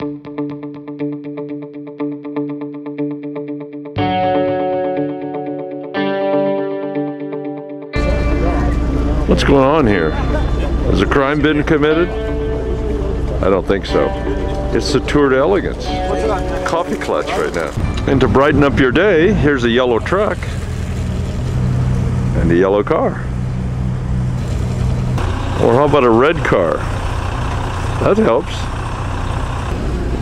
What's going on here? Has a crime been committed? I don't think so. It's the Tour d'Elegance. Coffee clutch right now. And to brighten up your day, here's a yellow truck and a yellow car. Or how about a red car? That helps.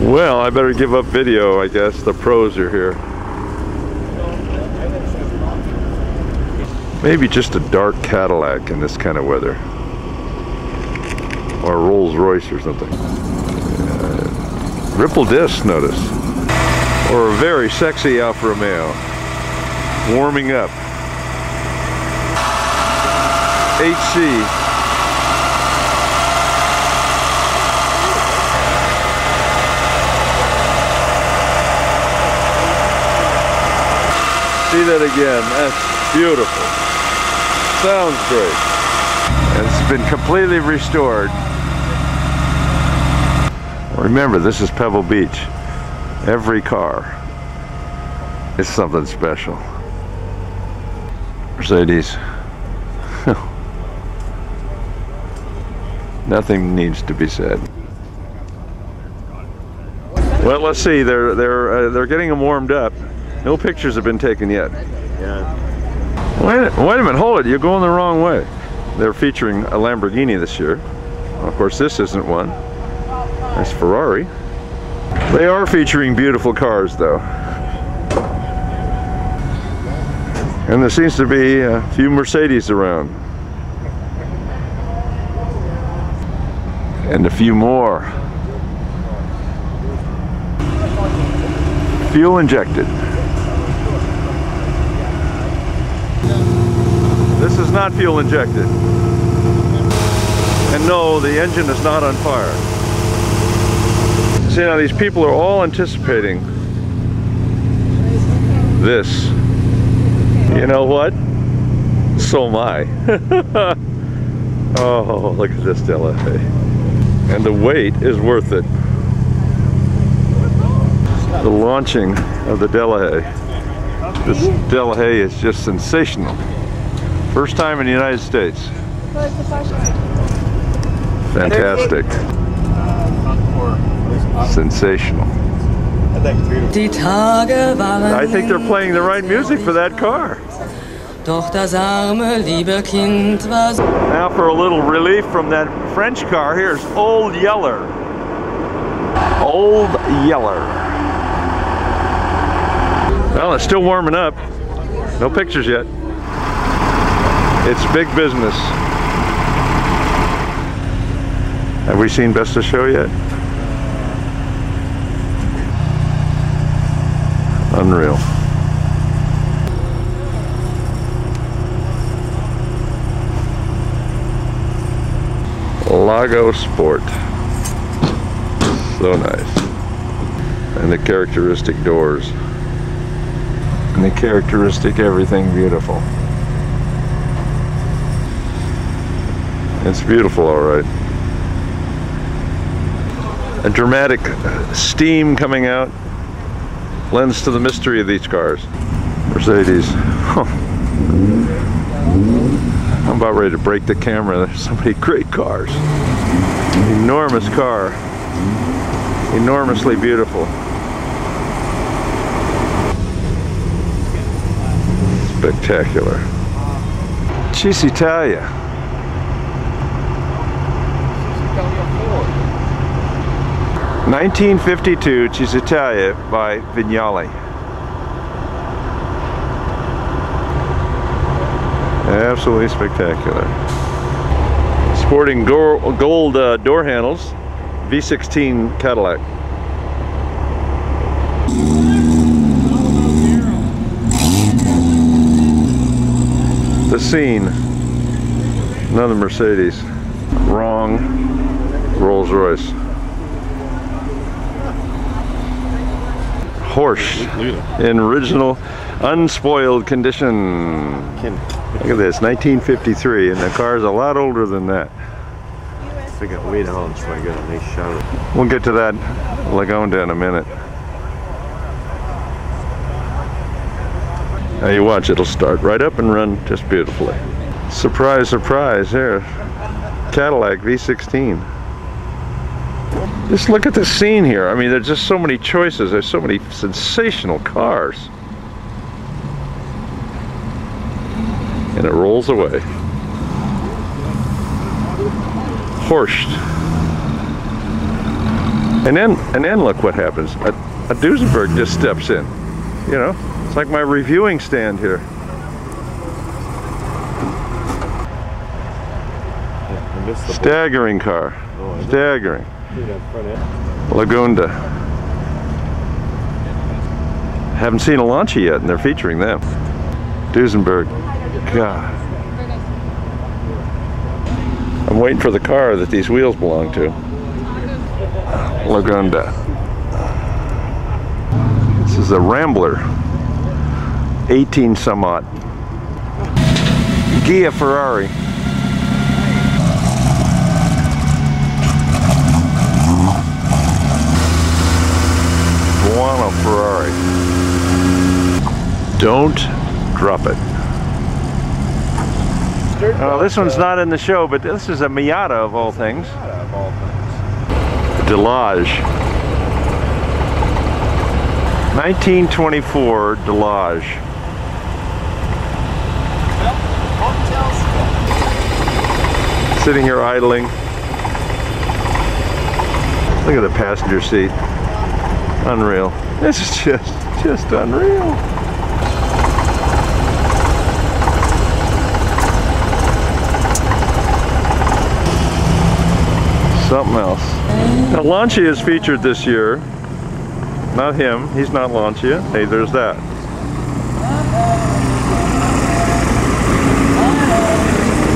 Well, I better give up video, I guess. The pros are here. Maybe just a dark Cadillac in this kind of weather. Or a Rolls Royce or something. Uh, ripple disc, notice. Or a very sexy Alfa Romeo. Warming up. HC. See that again. That's beautiful. Sounds great. It's been completely restored. Remember, this is Pebble Beach. Every car is something special. Mercedes. Nothing needs to be said. Well, let's see. They're they're uh, they're getting them warmed up. No pictures have been taken yet. Yeah. Wait, wait a minute, hold it, you're going the wrong way. They're featuring a Lamborghini this year. Of course, this isn't one. That's Ferrari. They are featuring beautiful cars, though. And there seems to be a few Mercedes around. And a few more. Fuel injected. Not fuel injected. And no, the engine is not on fire. See now, these people are all anticipating this. You know what? So am I. oh, look at this Delahaye. And the wait is worth it. The launching of the Delahaye. This Delahaye is just sensational. First time in the United States. Fantastic. Sensational. Die Tage waren I think they're playing the right music for that car. Doch das arme liebe Kind war so Now for a little relief from that French car, here's Old Yeller. Old Yeller. Well, it's still warming up. No pictures yet. It's big business. Have we seen Best of Show yet? Unreal. Lago Sport. So nice. And the characteristic doors. And the characteristic everything beautiful. It's beautiful, all right. A dramatic steam coming out lends to the mystery of these cars. Mercedes. Huh. I'm about ready to break the camera. There's so many great cars. Enormous car. Enormously beautiful. Spectacular. Cisitalia. 1952 Cisitalia by Vignale. Absolutely spectacular. Sporting gold uh, door handles, V16 Cadillac. The scene, another Mercedes, wrong Rolls Royce. Horch in original, unspoiled condition. Look at this, 1953, and the car's a lot older than that. I got way down so I got a nice shot of it. We'll get to that Lagonda in a minute. Now you watch, it'll start right up and run just beautifully. Surprise, surprise, here. Cadillac V16. Just look at the scene here. I mean, there's just so many choices. There's so many sensational cars. And it rolls away. Horch. And then, and then look what happens. A, a Duesenberg just steps in. You know, it's like my reviewing stand here. I missed the Staggering car. Oh, Staggering. Lagonda. Haven't seen a Lancia yet, and they're featuring them. Duesenberg. God. I'm waiting for the car that these wheels belong to. Lagonda. This is a Rambler. 18 some odd. Ghia Ferrari. Ferrari. Don't drop it. Oh, this one's not in the show, but this is a Miata of all things. Delage. 1924 Delage. Sitting here idling. Look at the passenger seat. Unreal. This is just, just unreal. Something else. Now Lancia is featured this year. Not him, he's not Lancia. Hey, there's that.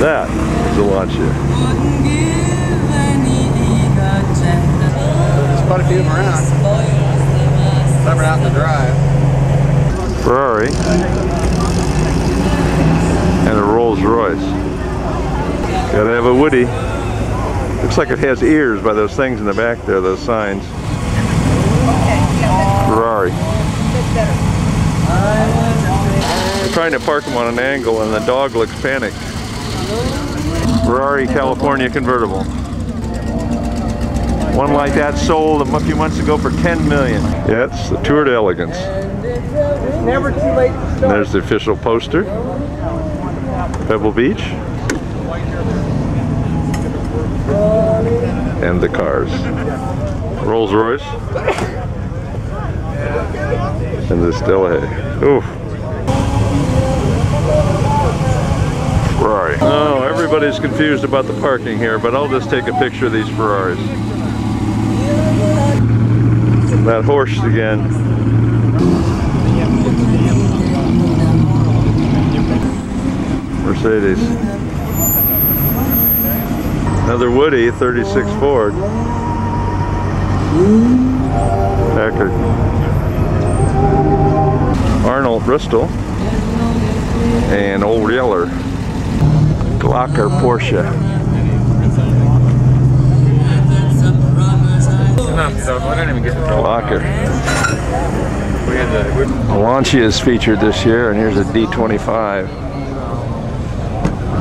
That is a Lancia. There's quite a few of them around. Are out the drive. Ferrari and a Rolls Royce. Gotta have a Woody. Looks like it has ears by those things in the back there, those signs. Ferrari. I'm trying to park them on an angle and the dog looks panicked. Ferrari California convertible. One like that sold a few months ago for 10 million. Yeah, it's the Tour d'Elegance. Never too late to And there's the official poster. Pebble Beach. And the cars. Rolls Royce. And the Stella. Oof. Ferrari. Oh, everybody's confused about the parking here, but I'll just take a picture of these Ferraris. That Horch again. Mercedes. Another Woody, 36 Ford. Packard. Arnolt Bristol. And Old Yeller. Glöckler Porsche. I don't even get the Lancia is featured this year, and here's a D25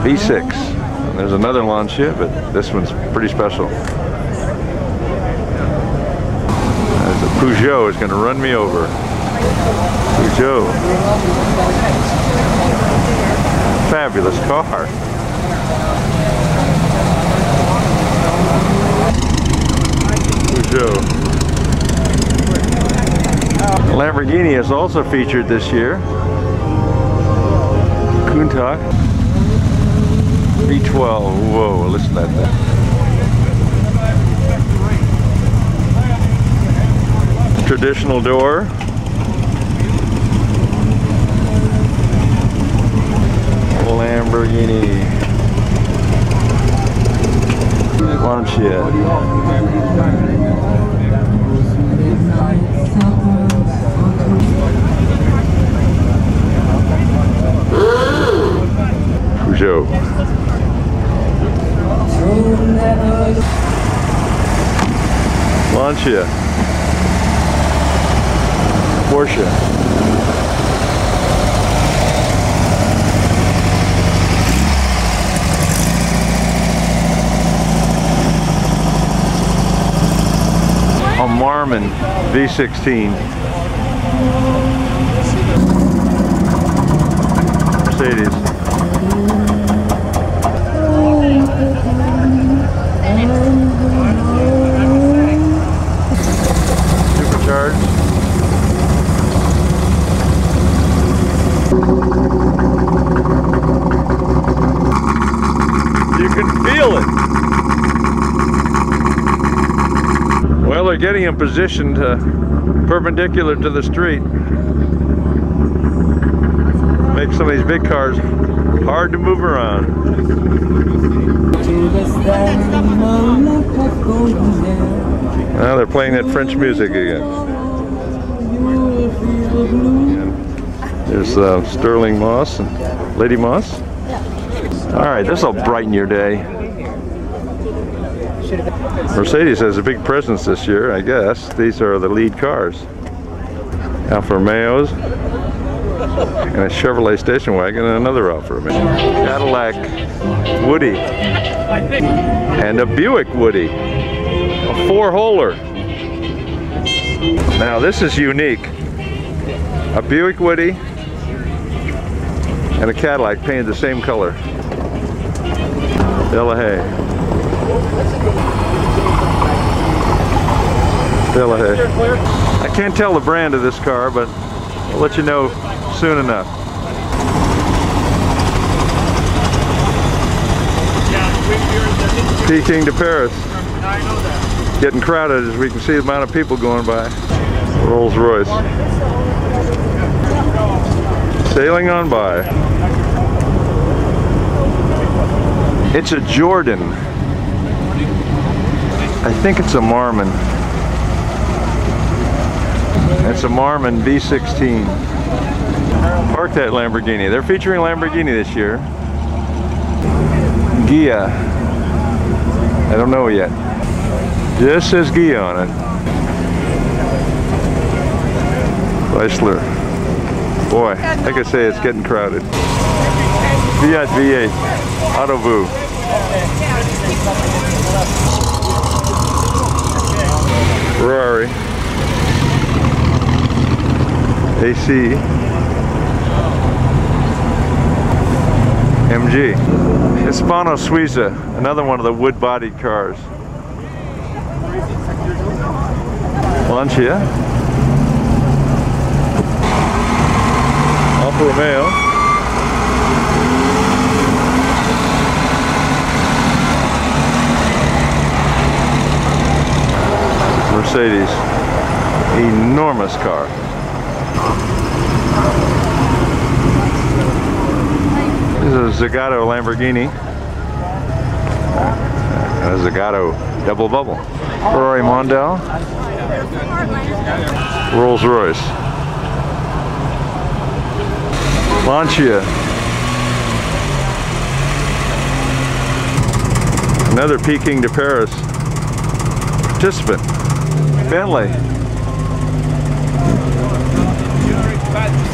V6. And there's another Lancia, but this one's pretty special. There's a Peugeot is going to run me over. Peugeot. Fabulous car. Peugeot. Lamborghini is also featured this year. Countach V12. Whoa, listen to that. Traditional door. Lamborghini. Lancia. Peugeot. Lancia. Porsche. A Marmon V16. Mercedes. Supercharged. You can feel it. They're getting them positioned uh, perpendicular to the street. Make some of these big cars hard to move around. To the stand, no look of golden hair. Now they're playing that French music again. You will feel blue. There's uh, Stirling Moss and Lady Moss. All right, this will brighten your day. Mercedes has a big presence this year, I guess. These are the lead cars. Alfa Romeos and a Chevrolet station wagon and another Alfa Romeo. Cadillac Woody and a Buick Woody. A four-holer. Now this is unique. A Buick Woody and a Cadillac painted the same color. Delahaye. Delahaye. I can't tell the brand of this car, but I'll let you know soon enough. Peking to Paris. Getting crowded as we can see the amount of people going by. Rolls Royce. Sailing on by. It's a Jordan. I think it's a Marmon. It's a Marmon V16. Park that Lamborghini. They're featuring Lamborghini this year. Ghia. I don't know yet. Just says Ghia on it. Chrysler. Boy, like I say, it's getting crowded. Fiat V8. Autovu. Ferrari. AC. MG. Hispano Suiza, another one of the wood-bodied cars. lunch Lancia. Alfa Romeo. Mercedes. Enormous car. This is a Zagato Lamborghini. A Zagato double bubble. Ferrari Mondeo. Rolls Royce. Lancia. Another Peking to Paris participant. Bentley.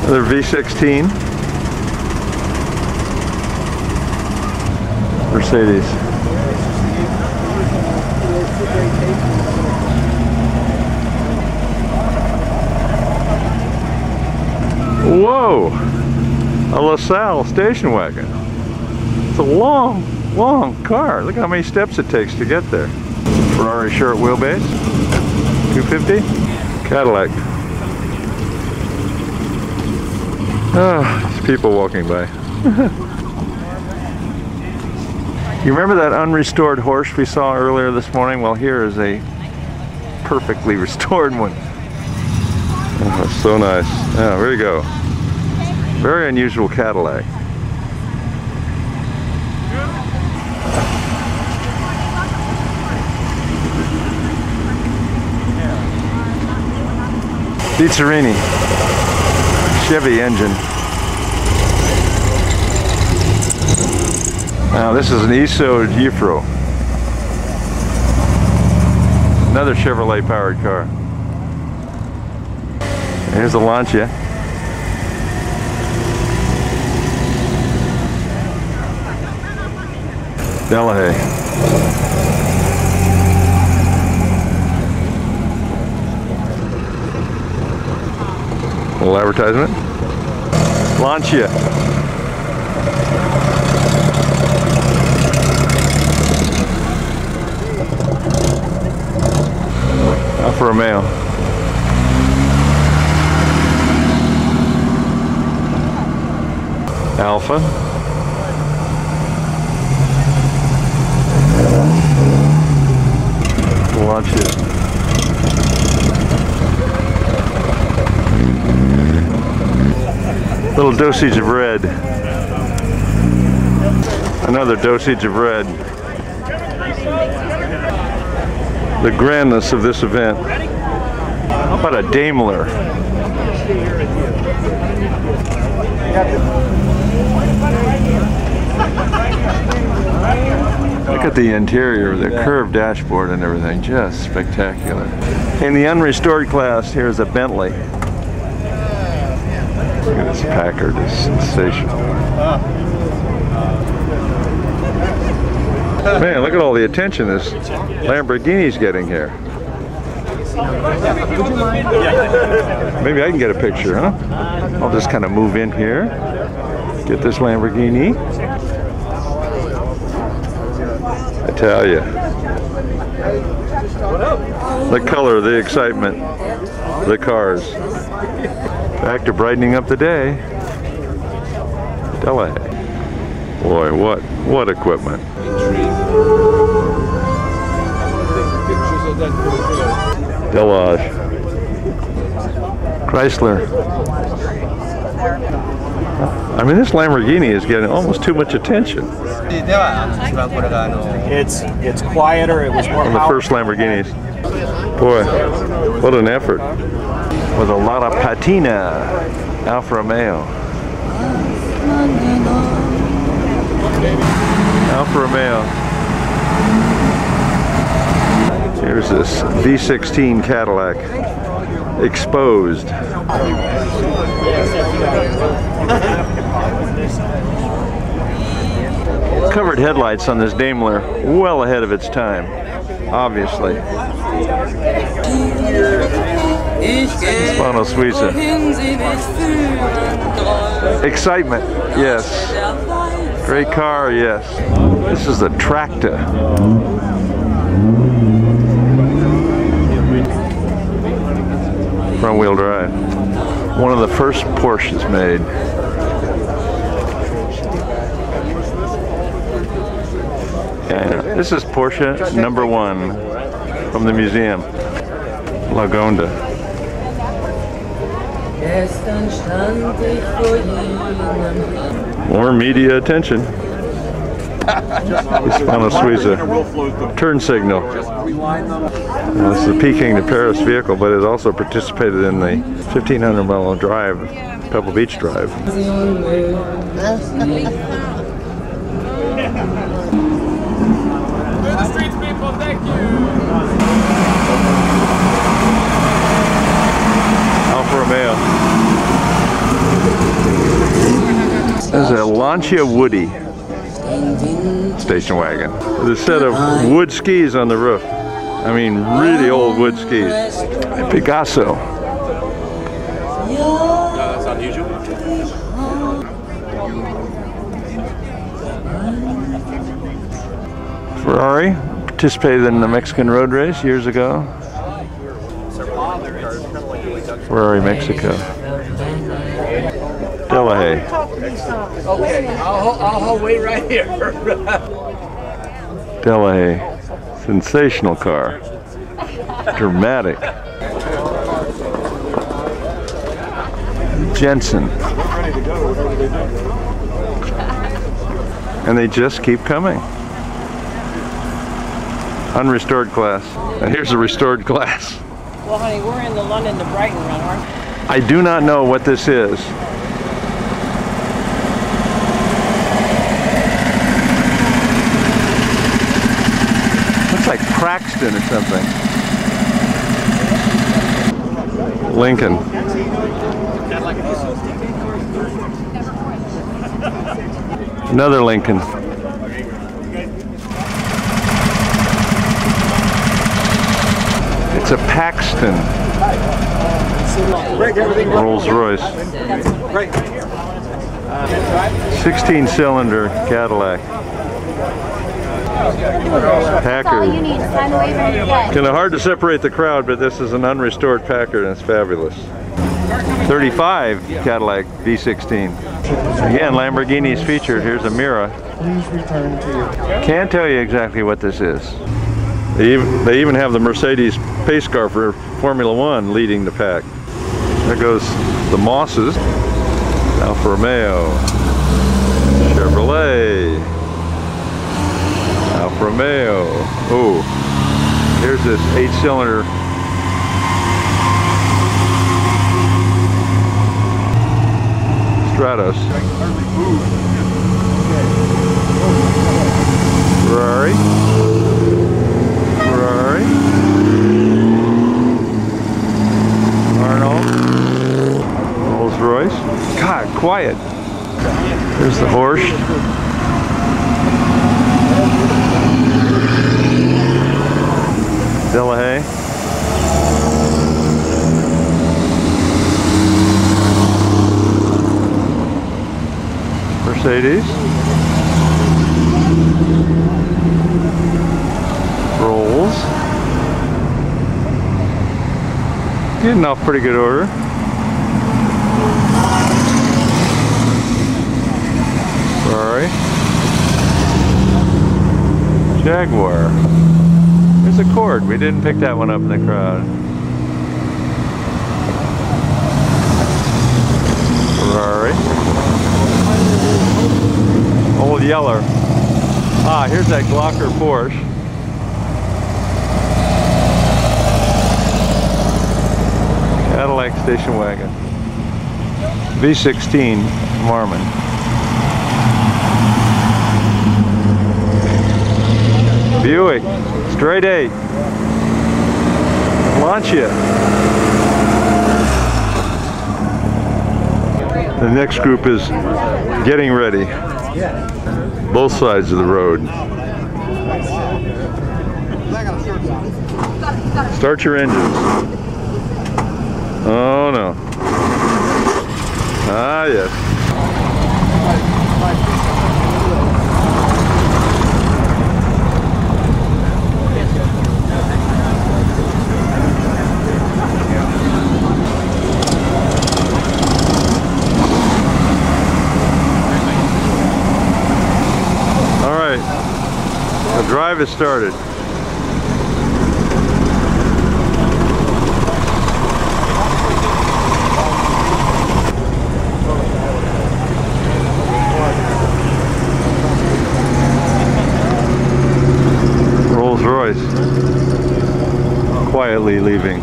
Another V16. Mercedes. Whoa! A LaSalle station wagon. It's a long, long car. Look how many steps it takes to get there. Ferrari short wheelbase. 250. Cadillac. Ah, there's people walking by. you remember that unrestored Horch we saw earlier this morning? Well, here is a perfectly restored one. Oh, so nice. Yeah, there you go. Very unusual Cadillac. Bizzarrini. Chevy engine. Now this is an Iso Grifo. Another Chevrolet powered car. Here's the Lancia. Delahaye. Little advertisement. Lancia. Alfa Romeo. Alfa. Watch it. Little dosage of red. Another dosage of red. The grandness of this event. How about a Daimler? Look at the interior, the curved dashboard and everything, just spectacular. In the unrestored class, here's a Bentley. Look at this Packard, it's sensational. Man, look at all the attention this Lamborghini's getting here. Maybe I can get a picture, huh? I'll just kind of move in here, get this Lamborghini. I tell you. The color, the excitement, the cars. Back to brightening up the day. Delahaye. Boy, what what equipment. Delage. Chrysler. I mean, this Lamborghini is getting almost too much attention. It's it's quieter. It was more. One of the first Lamborghinis. Boy, what an effort! With a lot of patina, Alfa Romeo. Alfa Romeo. Here's this V16 Cadillac. Exposed. Covered headlights on this Daimler, well ahead of its time, obviously. Spano Suiza. Excitement, yes. Great car, yes. This is the Tracta. Front wheel drive. One of the first Porsches made. Yeah, this is Porsche number one from the museum. Lagonda. Gestern stand ich vor jenem More media attention. Hispano Suiza. Turn signal. Now, This is the Peking to Paris vehicle, but it also participated in the 1500 mile drive, Pebble Beach Drive. Alfa Romeo. This is a Lancia Woody station wagon with a set of wood skis on the roof. I mean, really old wood skis. Picasso. Ferrari participated in the Mexican road race years ago. Ferrari, Mexico. Delahaye. Okay, I'll, I'll, I'll wait right here. Delahaye. Sensational car. Dramatic. Jensen. And they just keep coming. Unrestored class. And here's a restored class. Well, honey, we're in the London to Brighton run, aren't we? I do not know what this is. Praxton or something. Lincoln. Another Lincoln. It's a Paxton Rolls Royce. 16 cylinder Cadillac. That's Packard. need. Sign the waiver and you're. Kind of hard to separate the crowd, but this is an unrestored Packard and it's fabulous. 35 Cadillac V16. Again, Lamborghini's featured. Here's a Miura. Can't tell you exactly what this is. They even, they even have the Mercedes pace car for Formula One leading the pack. There goes the Mosses. Alfa Romeo. Chevrolet. Romeo. Oh, here's this eight cylinder Stratos. Ferrari. Ferrari. Arnolt. Rolls Royce. God, quiet. There's the Horch. Delahaye. Mercedes. Rolls. Getting off pretty good order. Ferrari. Jaguar. A Cord. We didn't pick that one up in the crowd. Ferrari. Old Yeller. Ah, here's that Glöckler Porsche. Cadillac station wagon. V16 Marmon. Buick, straight eight. Lancia. The next group is getting ready. Both sides of the road. Start your engines. Oh no. Ah yes. All right. The drive has started. Rolls Royce quietly leaving.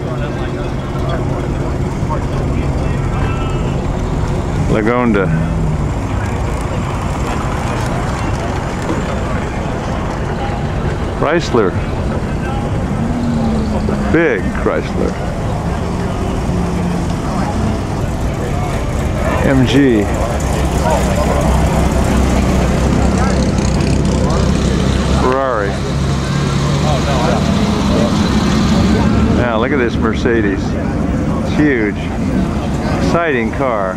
Lagonda. Chrysler. Big Chrysler. MG. Ferrari. Now look at this Mercedes. It's huge. Exciting car.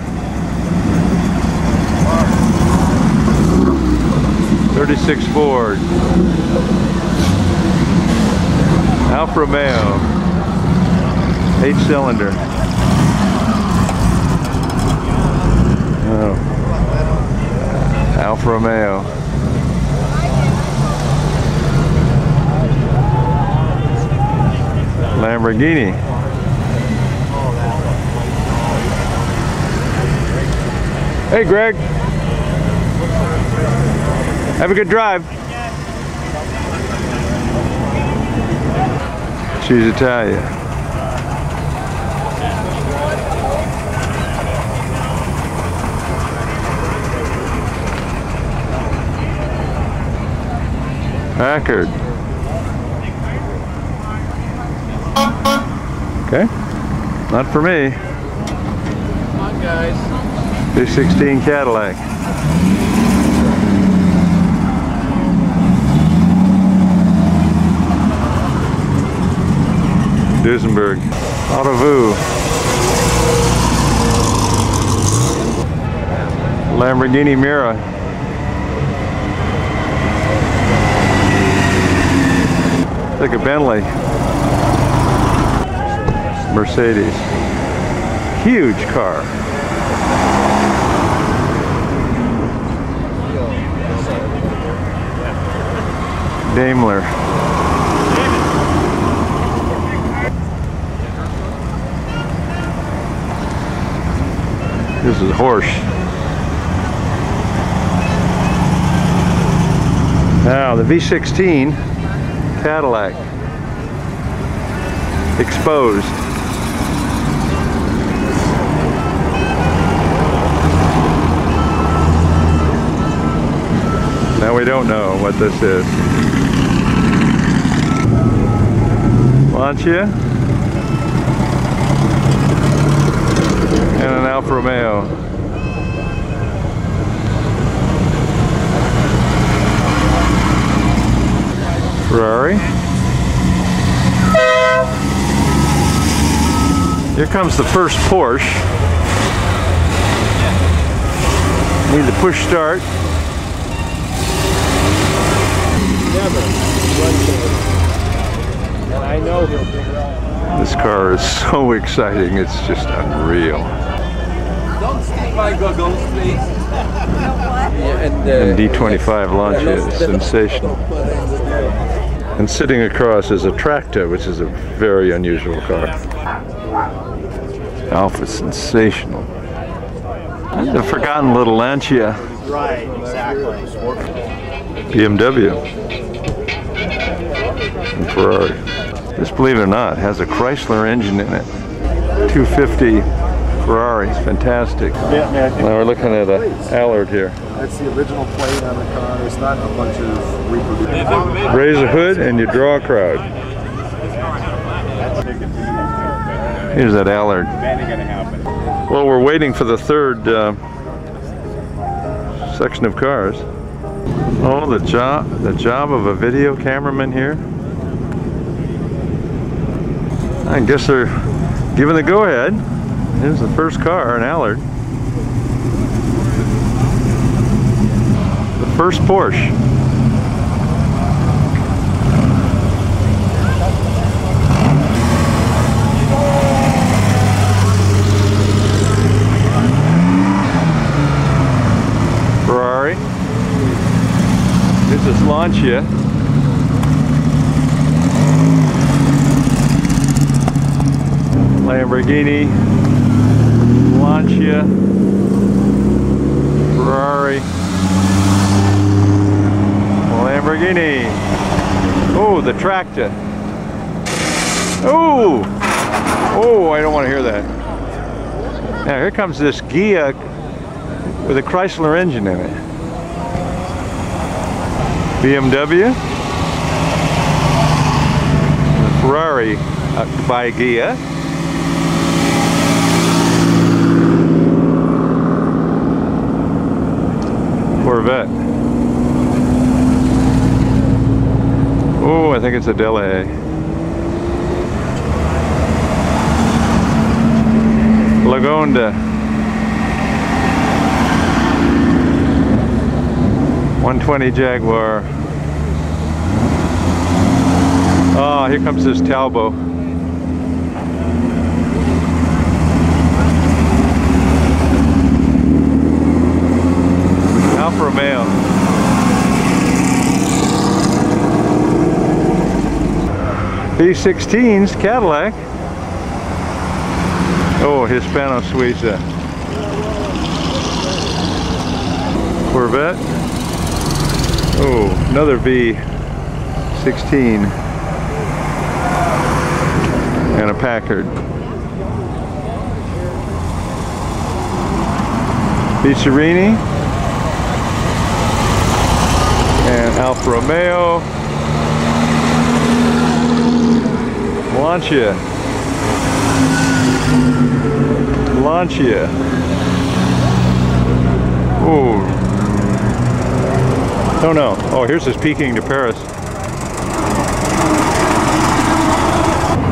36 Ford. Alfa Romeo. Eight cylinder. Oh. Alfa Romeo. Lamborghini. Hey Greg. Have a good drive. She's Italian. Packard. Okay. Not for me. on, guys. V16 Cadillac. Duesenberg. Autovu. Lamborghini Miura. Like a Bentley. Mercedes. Huge car. Daimler. This is a Horch. Now the V16 Cadillac exposed. Now we don't know what this is. Lancia and an Alfa Romeo. Ferrari. Here comes the first Porsche. Need the push start. This car is so exciting, it's just unreal. Don't steal my goggles, please. yeah, and, And D25 launch is sensational. And sitting across is a Tracta, which is a very unusual car. Alfa sensational. The forgotten little Lancia. Right, exactly. BMW and Ferrari. Just believe it or not, has a Chrysler engine in it. 250 Ferrari, it's fantastic. Yeah, man. Now we're looking at a Allard here. That's the original plate on the car. It's not a bunch of reproduced. Raise a hood and you draw a crowd. Here's that Allard. Well, we're waiting for the third uh, section of cars. Oh, the job the job of a video cameraman here. I guess they're giving the go-ahead. Here's the first car, an Allard. The first Porsche. Ferrari. This is Lancia. Lamborghini, Lancia, Ferrari, Lamborghini. Oh, the Tracta. Oh, oh, I don't want to hear that. Now here comes this Ghia with a Chrysler engine in it. BMW. Ferrari uh, by Ghia. Corvette. Oh, I think it's a Delahaye. Lagonda. 120 Jaguar. Oh, here comes this Talbot. Alfa Romeo. V16's Cadillac. Oh, Hispano Suiza. Corvette. Oh, another V16 and a Packard. And Alfa Romeo. Lancia. Lancia. Oh, Don't know. Oh, here's his Peking to Paris.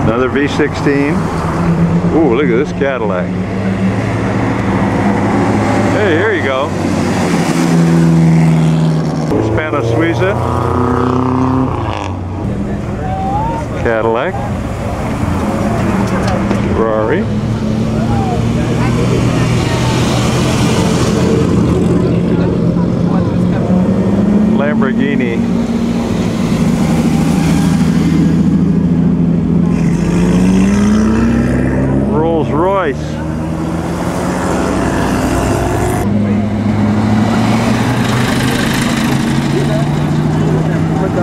Another V16. Ooh, look at this Cadillac. Hey, here you go. Hispano Suiza. Cadillac. Ferrari. Lamborghini. Rolls Royce.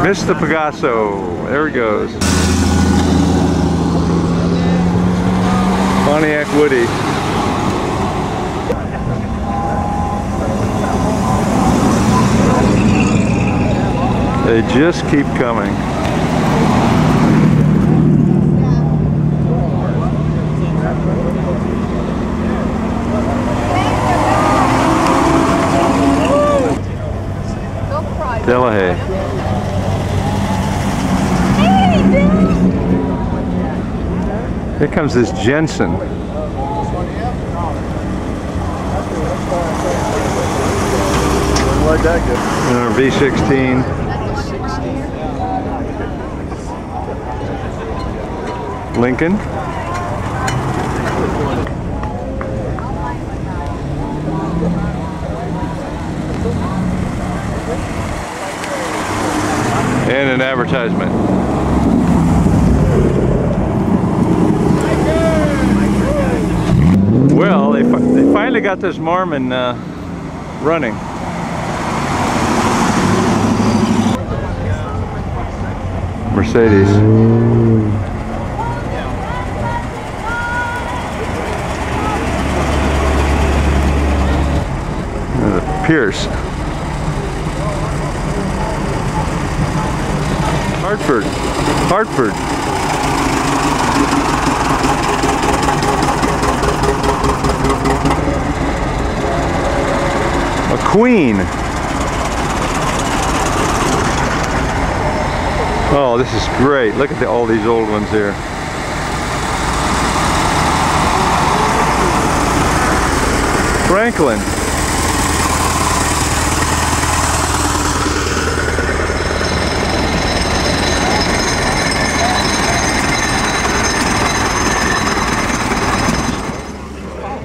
Mr. Pegaso. There he goes. Pontiac Woody. They just keep coming. Delahaye. Here comes this Jensen. Like our V16. Lincoln. And an advertisement. Well, they, fi- they finally got this Marmon uh, running. Mercedes. Uh, Pierce. Hartford. Hartford. Queen. Oh, this is great. Look at the, all these old ones here. Franklin.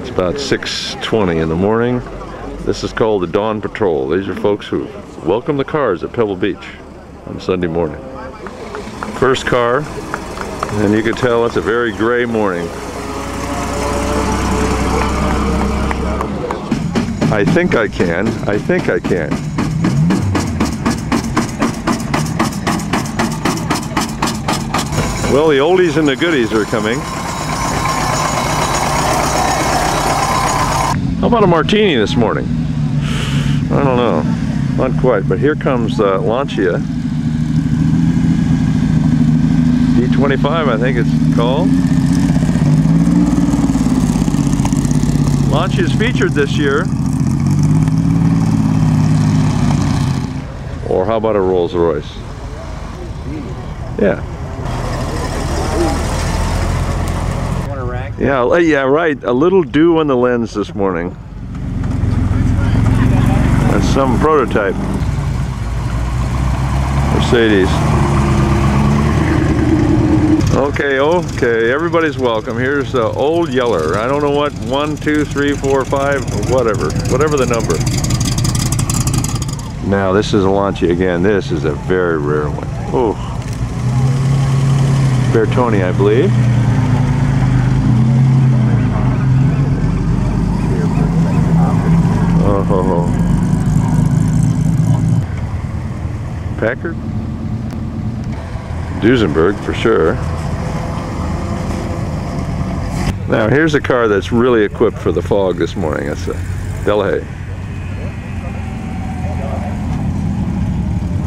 It's about 6.20 in the morning. This is called the Dawn Patrol. These are folks who welcome the cars at Pebble Beach on Sunday morning. First car, and you can tell it's a very gray morning. I think I can. I think I can. Well, the oldies and the goodies are coming. How about a martini this morning? I don't know. Not quite, but here comes uh, Lancia. D25, I think it's called. Lancia is featured this year. Or how about a Rolls Royce? Yeah. Yeah, yeah, right. A little dew on the lens this morning. That's some prototype. Mercedes. Okay, okay, everybody's welcome. Here's uh, Old Yeller. I don't know what, one, two, three, four, five, whatever, whatever the number. Now this is a Lancia again. This is a very rare one. Oh, Bertone, I believe. Packard? Duesenberg for sure. Now here's a car that's really equipped for the fog this morning. It's a Delahaye.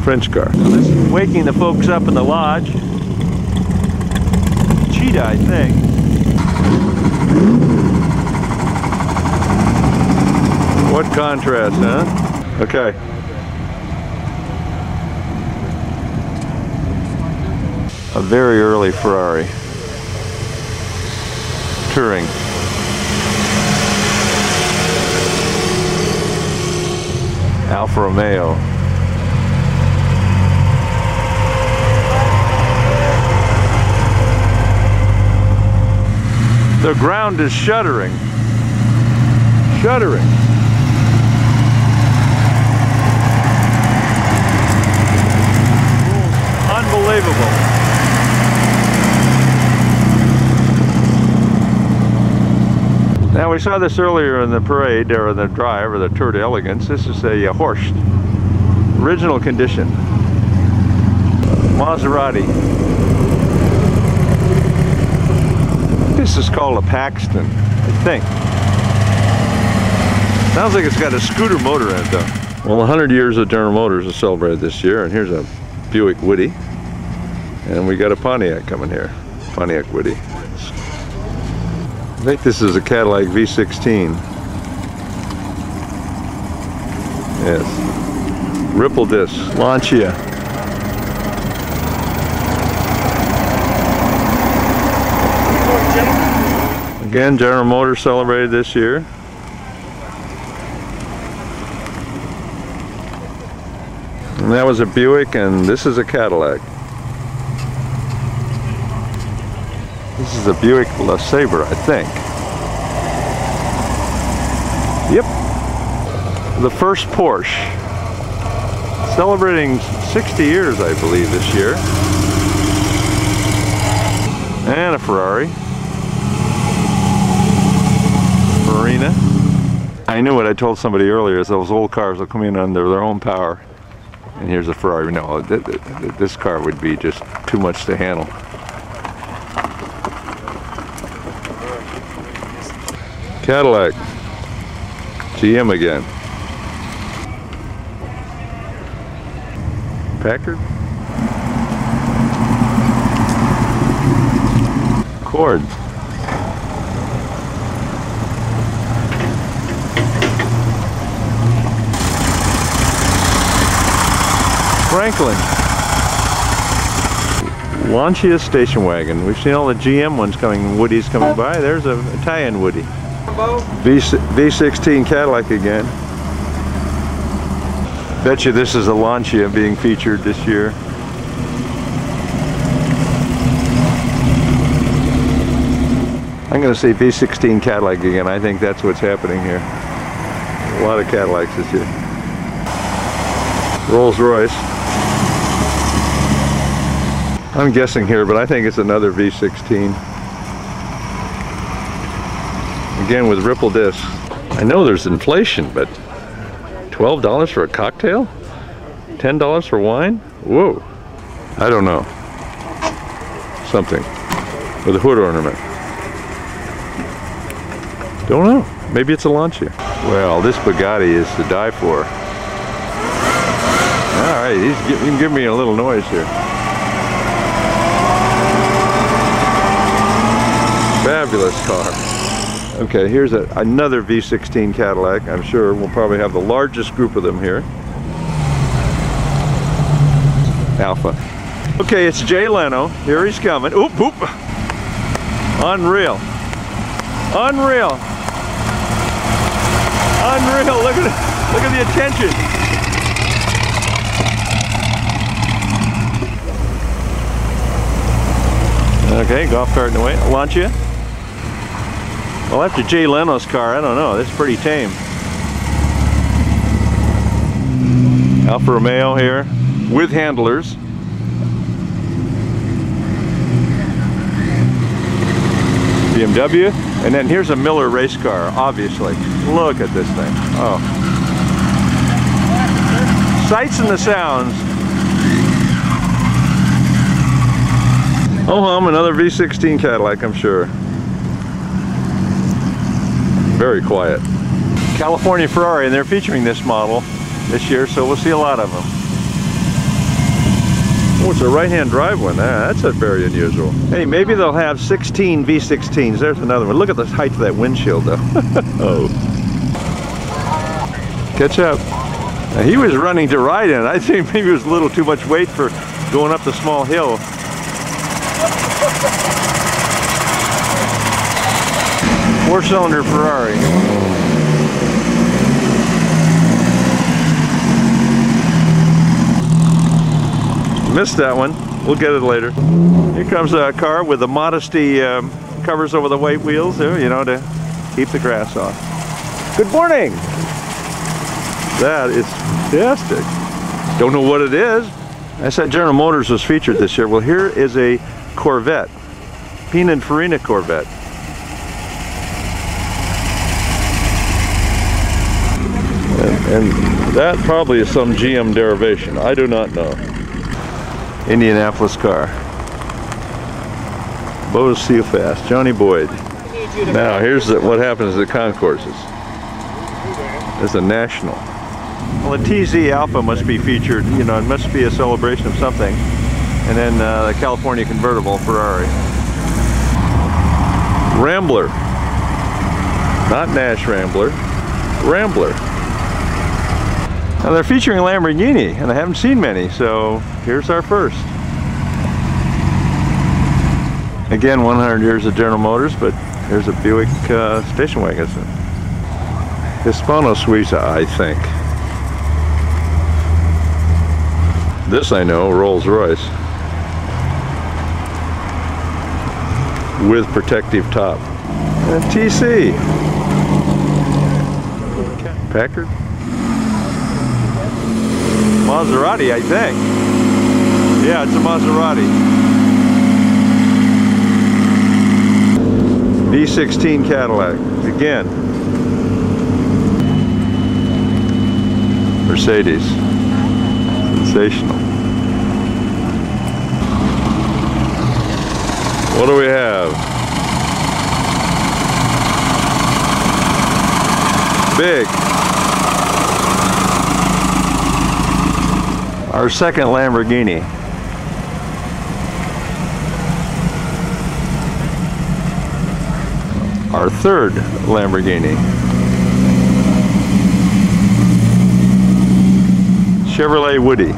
French car. This is waking the folks up in the lodge. Cheetah, I think. Contrast, huh? Okay. A very early Ferrari. Touring. Alfa Romeo. The ground is shuddering. Shuddering. Unbelievable. Now we saw this earlier in the parade, or the drive, or the Tour de Elegance. This is a, uh Horch. Original condition. Maserati. This is called a Paxton, I think. Sounds like it's got a scooter motor in it though. Well, 100 years of General Motors is celebrated this year, and here's a Buick Woody. And we got a Pontiac coming here. Pontiac Woody. I think this is a Cadillac V16. Yes. Ripple disc. Lancia. Again, General Motors celebrated this year. And that was a Buick, and this is a Cadillac. This is a Buick LeSabre, I think. Yep. The first Porsche. Celebrating 60 years, I believe, this year. And a Ferrari. Marina. I knew what I told somebody earlier is those old cars will come in under their own power. And here's a Ferrari. No, th th th this car would be just too much to handle. Cadillac. GM again. Packard. Ford. Franklin. Lancia station wagon. We've seen all the GM ones coming, Woody's coming by. There's a Italian Woody. V V16 Cadillac again. Bet you this is a Lancia being featured this year. I'm going to say V16 Cadillac again. I think that's what's happening here. A lot of Cadillacs this year. Rolls Royce. I'm guessing here, but I think it's another V16. Again with ripple discs. I know there's inflation, but $12 for a cocktail? $10 for wine? Whoa. I don't know. Something. With a hood ornament. Don't know. Maybe it's a Lancia. Well, this Bugatti is to die for. All right, he's giving give me a little noise here. Fabulous car. Okay, here's a, another V16 Cadillac. I'm sure we'll probably have the largest group of them here. Alfa. Okay, it's Jay Leno. Here he's coming. Oop, oop. Unreal. Unreal. Unreal. Look at. Look at the attention. Okay, golf cart in the way. Lancia. Well, after Jay Leno's car, I don't know. Is pretty tame. Alfa Romeo here with handlers. BMW. And then here's a Miller race car, obviously. Look at this thing. Oh. Sights and the sounds. Oh hum, another V16 Cadillac, I'm sure. Very quiet. California Ferrari, and they're featuring this model this year, so we'll see a lot of them. Oh, it's a right-hand drive one. Ah, that's a very unusual. Hey, maybe they'll have 16 V16s. There's another one. Look at the height of that windshield, though. oh. catch up. Now, he was running to ride in. I think maybe it was a little too much weight for going up the small hill. Four cylinder Ferrari. Missed that one. We'll get it later. Here comes a car with the modesty um, covers over the white wheels you know, to keep the grass off. Good morning. That is fantastic. Don't know what it is. I said General Motors was featured this year. Well, here is a Corvette. Pininfarina Corvette. And, and that probably is some GM derivation. I do not know. Indianapolis car. Bowes Seal Fast, Johnny Boyd. Now here's the, what happens at the concourses. There's a national. Well, the TZ Alfa must be featured, you know, it must be a celebration of something. And then uh, the California convertible Ferrari. Rambler. Not Nash Rambler, Rambler. Now they're featuring Lamborghini, and I haven't seen many, so here's our first. Again, 100 years of General Motors, but here's a Buick uh, station wagon. Hispano Suiza, I think. This I know, Rolls Royce. With protective top. And TC. Packard. Maserati, I think. Yeah, it's a Maserati. V16 Cadillac, again. Mercedes, sensational. What do we have? Big. Our second Lamborghini. Our third Lamborghini. Chevrolet Woody.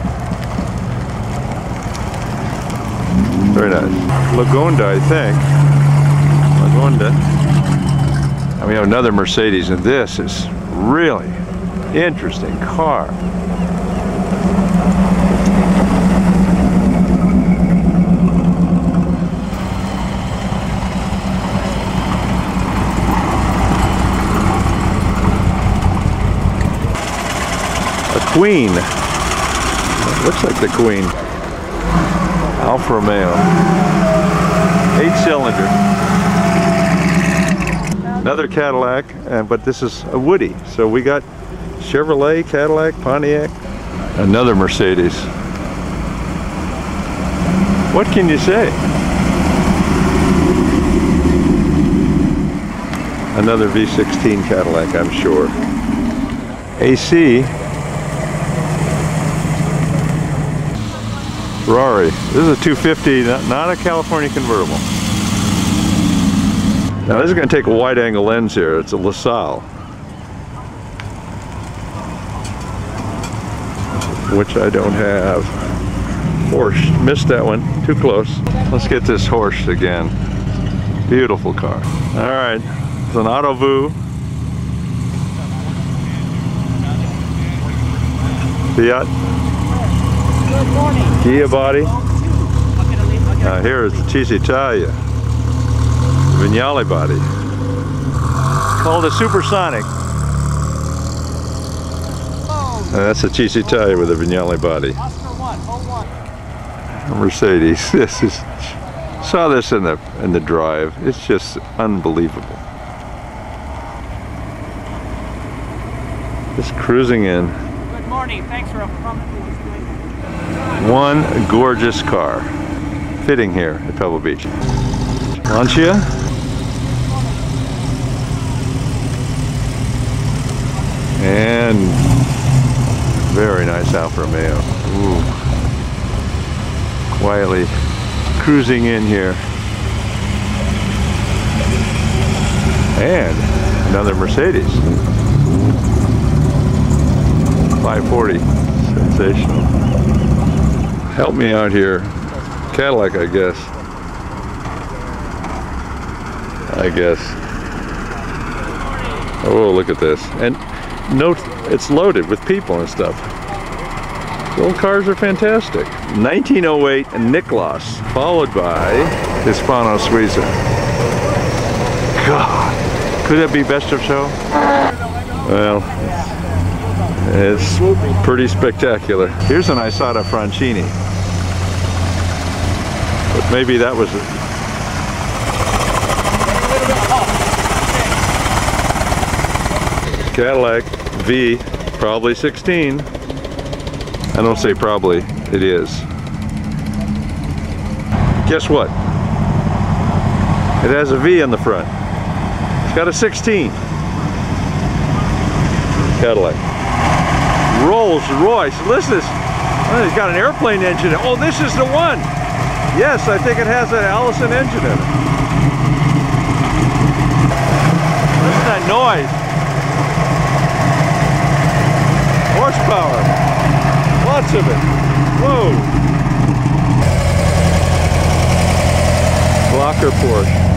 Very nice. Lagonda, I think. Lagonda. And we have another Mercedes, and this is really interesting car. Queen. Looks like the Queen. Alfa Romeo. Eight cylinder. Another Cadillac, and but this is a Woody. So we got Chevrolet, Cadillac, Pontiac, another Mercedes. What can you say? Another V16 Cadillac, I'm sure. AC Ferrari. This is a 250, not a California convertible. Now this is going to take a wide angle lens here. It's a LaSalle. Which I don't have. Horse, missed that one, too close. Let's get this horse again. Beautiful car. All right, it's an Autovu. Fiat. Ghia body. Uh, here is the Cisitalia. Vignale body. Called a supersonic. Uh, that's a Cisitalia with a Vignale body. Mercedes. This is saw this in the in the drive. It's just unbelievable. Just cruising in. Good morning. Thanks for coming. One gorgeous car fitting here at Pebble Beach. Lancia. And very nice Alfa Romeo. Ooh. Quietly cruising in here. And another Mercedes. 540. Sensational. Help me out here. Cadillac, I guess. I guess. Oh, look at this. And note, it's loaded with people and stuff. The old cars are fantastic. 1908 Niklas, followed by Hispano Suiza. God, could it be best of show? Well, it's pretty spectacular. Here's an Isotta Fraschini. But maybe that was Cadillac V, probably 16. I don't say probably, it is. Guess what? It has a V on the front. It's got a 16. Cadillac. Rolls Royce. Listen, this, oh, it's got an airplane engine. Oh, this is the one. Yes, I think it has an Allison engine in it. Listen to that noise. Horsepower. Lots of it. Whoa. Glöckler Porsche.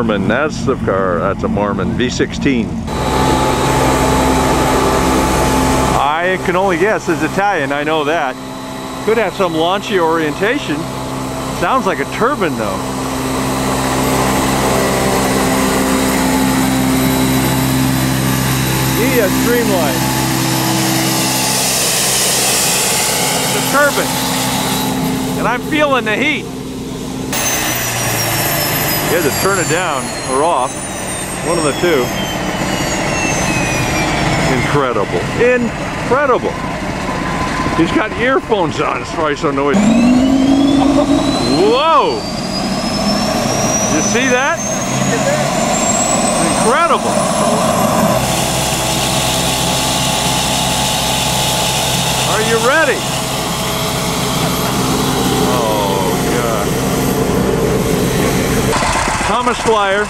That's the car, that's a Marmon V16. I can only guess, it's Italian, I know that. Could have some Lancia orientation. Sounds like a turbine though. Ghia Streamline. It's a turbine. And I'm feeling the heat. You had to turn it down or off. One of the two. Incredible. Incredible. He's got earphones on. Why he's so noisy. Whoa! You see that? Incredible. Are you ready? Oh, God. Thomas Flyer.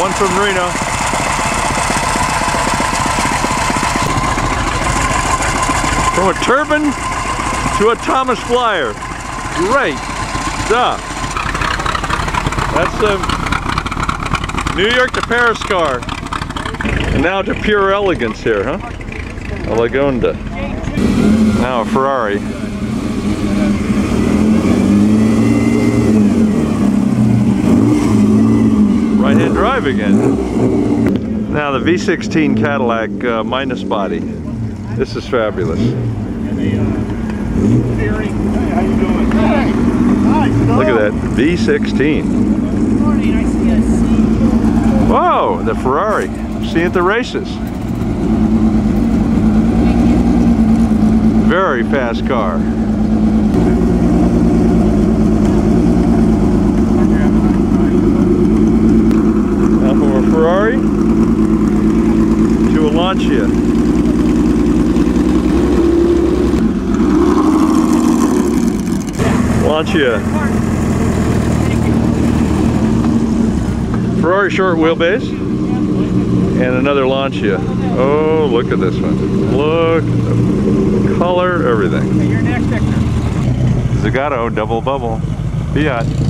One from Reno. From a turbine to a Thomas Flyer. Great stuff. That's the New York to Paris car. And now to pure elegance here, huh? A Lagonda. Now a Ferrari. Right-hand drive again. Now the V16 Cadillac uh, minus body. This is fabulous. Look at that, V16. Whoa, the Ferrari. See at the races. Very fast car. Now from a Ferrari to a Lancia. Lancia. Ferrari short wheelbase and another Lancia. Oh, look at this one. Look color, everything. You're next, Victor. Zagato double bubble Fiat.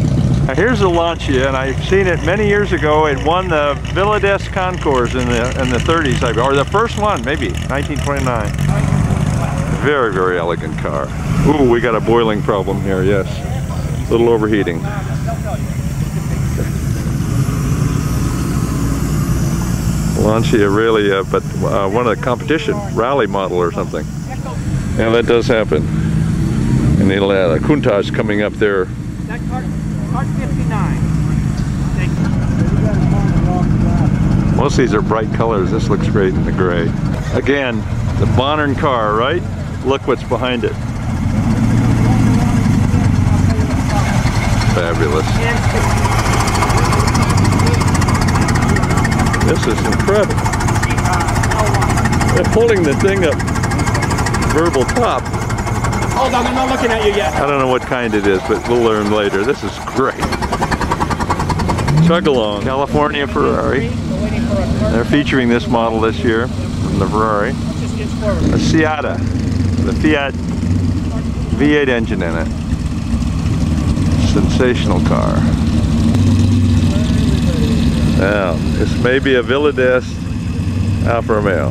Now here's the Lancia, and I've seen it many years ago. It won the Villa d'Este Concours in the in the 30s, I- or the first one, maybe 1929. Very, very elegant car. Ooh, we got a boiling problem here. Yes, a little overheating. Lancia really, uh, but uh, one of the competition rally model or something. Yeah, that does happen. And it'll uh, the Countach coming up there. That cart, cart 59. Thank you. Most of these are bright colors. This looks great in the gray. Again, the modern car, right? Look what's behind it. Fabulous. This is incredible. They're pulling the thing up verbal top. Hold on, I'm not looking at you yet. I don't know what kind it is, but we'll learn later. This is great. Chug along. California Ferrari. They're featuring this model this year from the Ferrari. A Siata. The Fiat V8 engine in it. Sensational car. Now, this may be a Villa d'Este Alfa Romeo.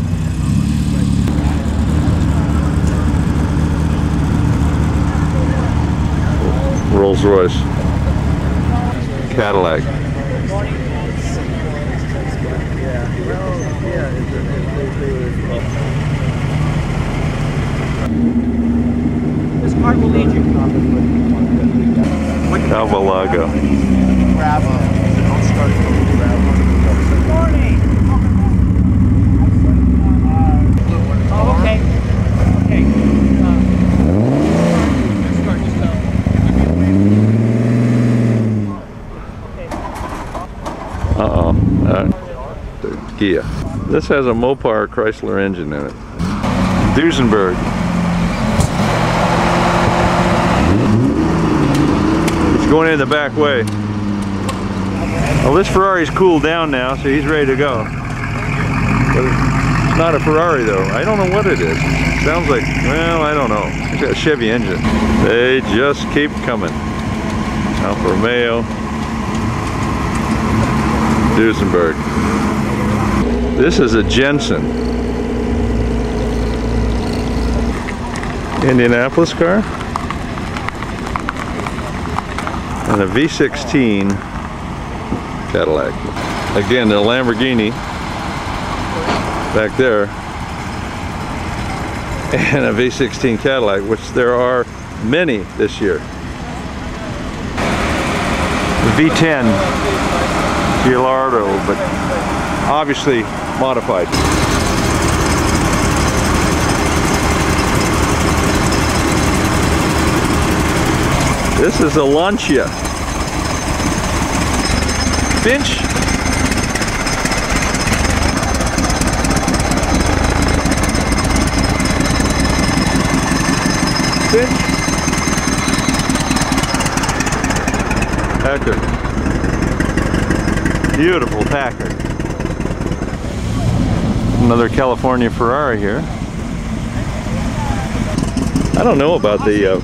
Rolls Royce. Cadillac. This card will lead you. Alva Lago. Grab a, don't start Good morning. Oh, okay. Okay. Uh-oh. Uh, the Ghia. This has a Mopar Chrysler engine in it. Duesenberg. It's going in the back way. Well, this Ferrari's cooled down now, so he's ready to go. But it's not a Ferrari, though. I don't know what it is. Sounds like, well, I don't know. It's got a Chevy engine. They just keep coming. Alfa Romeo. Duesenberg. This is a Jensen. Indianapolis car. And a V16 Cadillac. Again, the Lamborghini back there. And a V16 Cadillac, which there are many this year. The V10 Gallardo, but obviously modified. This is a Lancia. Finch. Finch. Packard. Beautiful Packard. Another California Ferrari here. I don't know about the uh,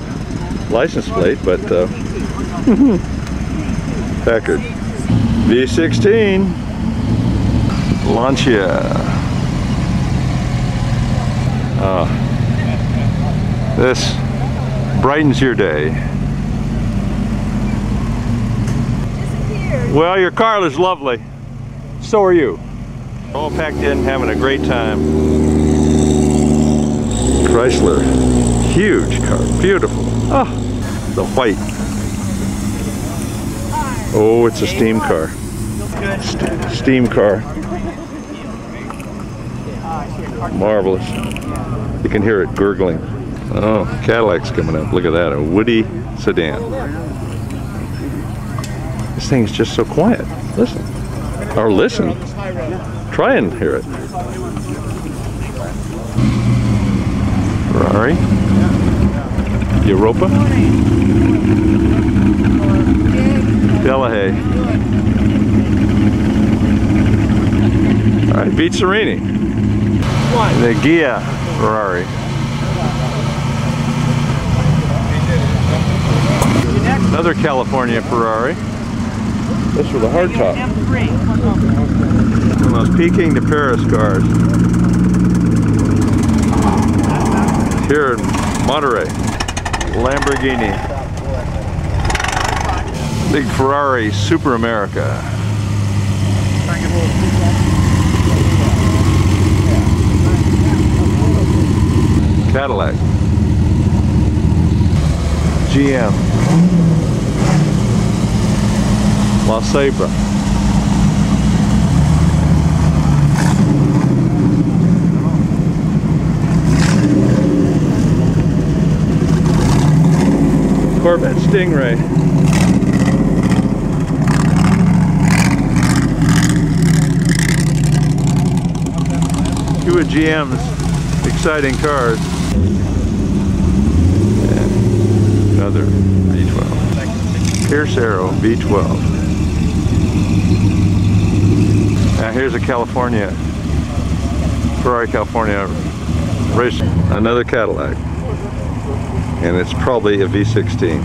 license plate, but uh, Packard. V16. Lancia. Uh, this brightens your day. Well, your car is lovely. So are you. All packed in, having a great time. Chrysler. Huge car. Beautiful. Ah, the white. Oh, it's a steam car. St- steam car. Marvelous. You can hear it gurgling. Oh, Cadillac's coming up. Look at that. A Woody sedan. This thing's just so quiet. Listen. Or listen. Try and hear it. Ferrari. Europa. Delahaye. All right, Bizzarrini. The Ghia Ferrari. Another California Ferrari. This was a hardtop. M3. One of those Peking to Paris cars. Here in Monterey. Lamborghini. Big Ferrari Super America. Cadillac. GM. LeSabre. Corvette Stingray. Two of GM's exciting cars. And another V12. Pierce Arrow V12. Now here's a California, Ferrari California racing, another Cadillac. And it's probably a V16.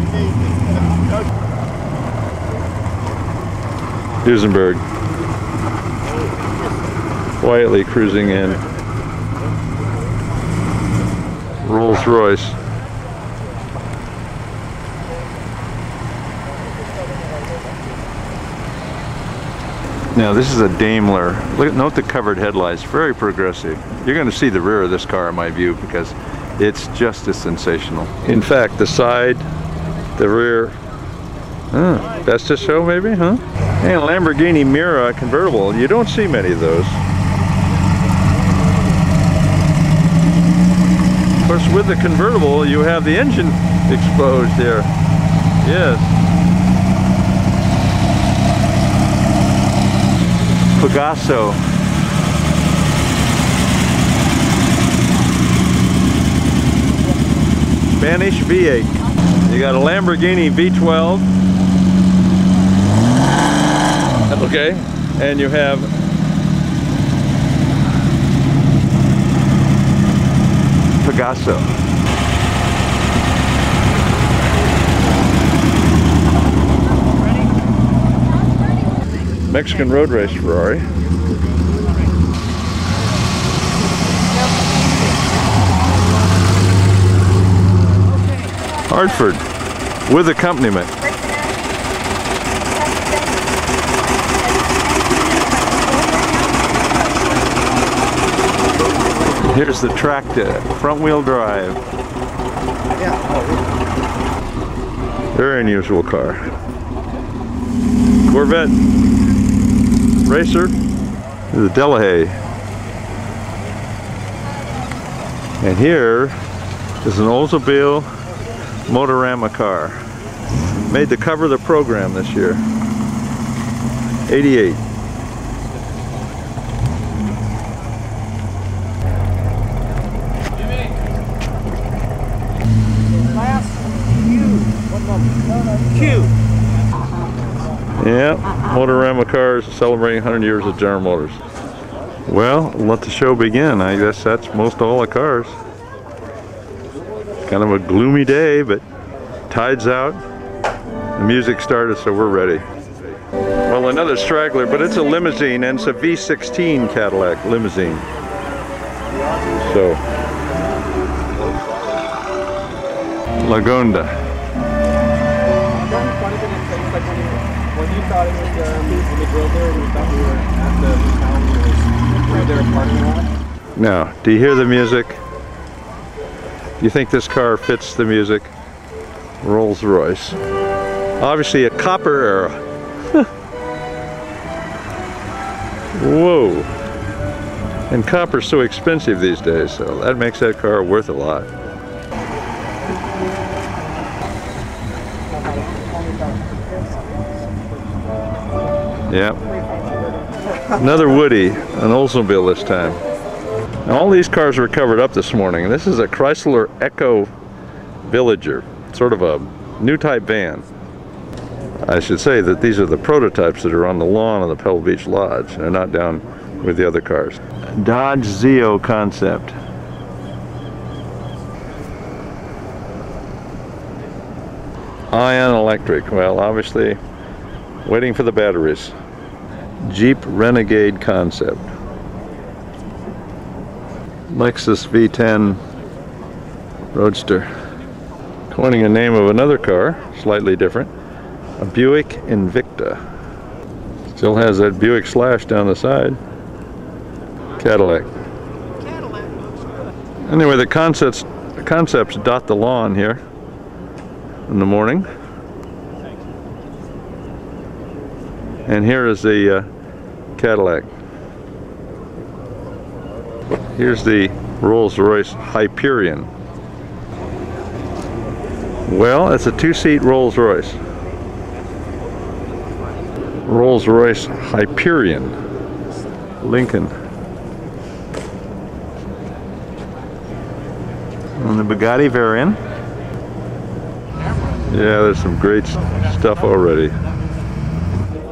Duesenberg. Quietly cruising in. Rolls Royce. Now this is a Daimler. Look, note the covered headlights, very progressive. You're going to see the rear of this car in my view because it's just as sensational. In fact, the side, the rear, huh, best to show maybe, huh? And Lamborghini Miura convertible, you don't see many of those. Of course, with the convertible, you have the engine exposed here. Yes. Pegaso. Spanish V8. You got a Lamborghini V12. Okay. And you have Pegaso. Mexican road race Ferrari. Hartford with accompaniment. Here's the Tracta, front wheel drive. Very unusual car. Corvette racer, the Delahaye. And here is an Oldsmobile Motorama car. Made the cover of the program this year. 88. Q. Yeah, Motorama cars celebrating 100 years of General Motors. Well, let the show begin. I guess that's most all the cars. Kind of a gloomy day, but tide's out. The music started, so we're ready. Well, another straggler, but it's a limousine, and it's a V16 Cadillac limousine. So, Lagonda. We drove there, we thought we were at the town, it was right there in parking lot. Now, do you hear the music? Do you think this car fits the music? Rolls Royce. Obviously a copper era. Whoa. And copper's so expensive these days, so that makes that car worth a lot. Yep. Another Woody, an Oldsmobile this time. Now, all these cars were covered up this morning. This is a Chrysler Echo Villager, sort of a new type van. I should say that these are the prototypes that are on the lawn of the Pebble Beach Lodge. They're not down with the other cars. Dodge Zeo concept. Ion Electric. Well, obviously, waiting for the batteries. Jeep Renegade concept. Lexus V10 Roadster. Coining a name of another car, slightly different. A Buick Invicta. Still has that Buick slash down the side. Cadillac. Anyway, the concepts, the concepts dot the lawn here in the morning. And here is the uh, Cadillac. Here's the Rolls-Royce Hyperion. Well, it's a two-seat Rolls-Royce. Rolls-Royce Hyperion. Lincoln. And the Bugatti Veyron. Yeah, there's some great s- stuff already.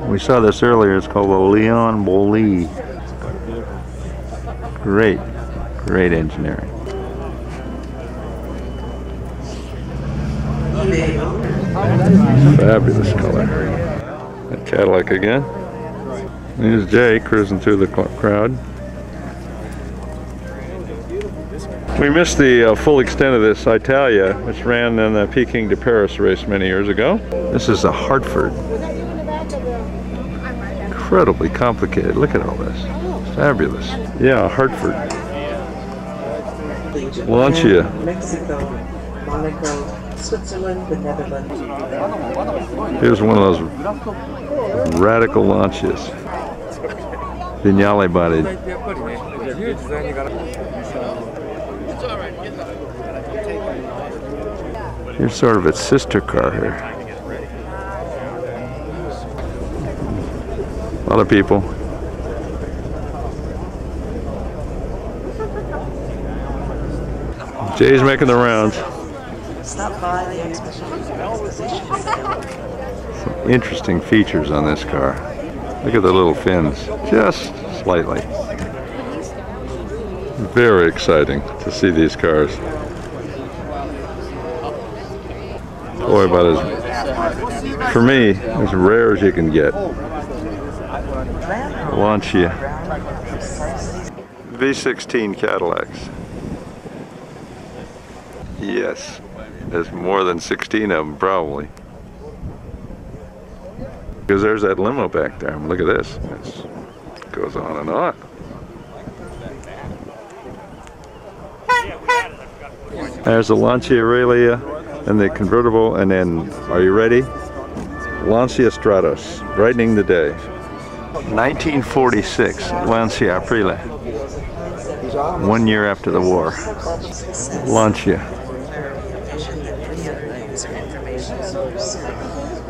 We saw this earlier. It's called the Léon Bollée. Great, great engineering. Fabulous color. A Cadillac again. There's Jay cruising through the crowd. We missed the uh, full extent of this Itala, which ran in the Peking to Paris race many years ago. This is a Hartford. Incredibly complicated. Look at all this. Fabulous. Yeah, Hartford. Lancia. Mexico, Monaco, Switzerland, the Netherlands. Here's one of those radical Lancias. Vignale bodied. Here's sort of its sister car here. A lot of people. Jay's making the rounds. Stop by the exhibition. Interesting features on this car. Look at the little fins, just slightly. Very exciting to see these cars. Boy, about as, for me, as rare as you can get. Lancia. V16 Cadillacs. Yes, there's more than 16 of them probably. Because there's that limo back there. Look at this. It goes on and on. There's the Lancia Aurelia and the convertible, and then, are you ready? Lancia Stratos, brightening the day. 1946, Lancia Aprilia. One year after the war. Lancia.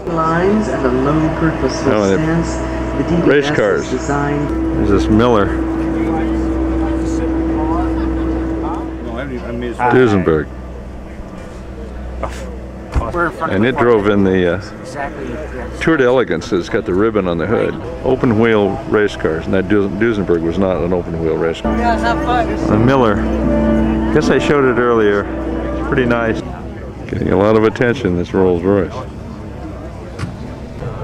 Lines and a low purposeful Oh, stance. The race cars. There's this Miller, Duesenberg. And it drove in the uh, Tour de Elegance that's got the ribbon on the hood. Open wheel race cars, and that Dues- Duesenberg was not an open wheel race car. A Miller. Guess I showed it earlier. It's pretty nice. Getting a lot of attention, this Rolls Royce.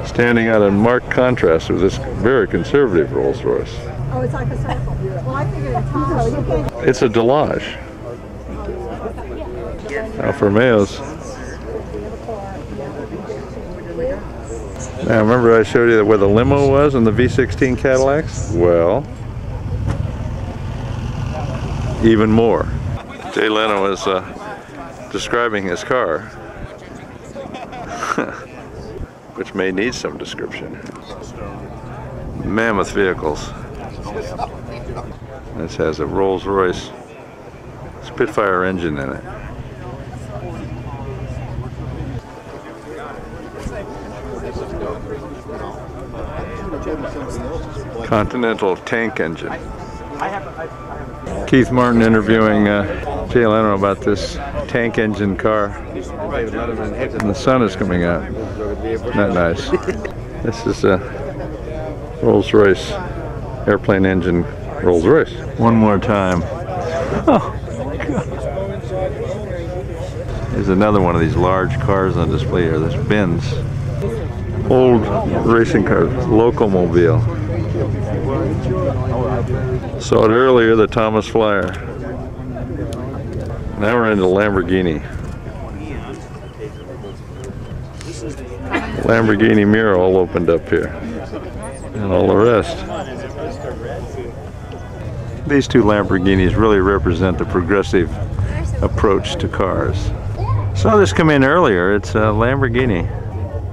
Standing out in marked contrast with this very conservative Rolls Royce. Oh, it's like a circle. Well, I figured it's hollow. It's a Delage. Alfa Romeos. Now remember I showed you where the limo was in the V16 Cadillacs? Well, even more. Jay Leno was uh, describing his car, which may need some description. Mammoth vehicles. This has a Rolls Royce Spitfire engine in it. Continental tank engine. Keith Martin interviewing uh, Jay Leno about this tank engine car. And the sun is coming out. Not nice. This is a Rolls Royce airplane engine Rolls Royce. One more time. Oh, God. There's another one of these large cars on display here. There's Benz. Old racing car, Locomobile. Saw it earlier, the Thomas Flyer. Now we're into Lamborghini. Lamborghini Miura all opened up here. And all the rest. These two Lamborghinis really represent the progressive approach to cars. Saw this come in earlier. It's a Lamborghini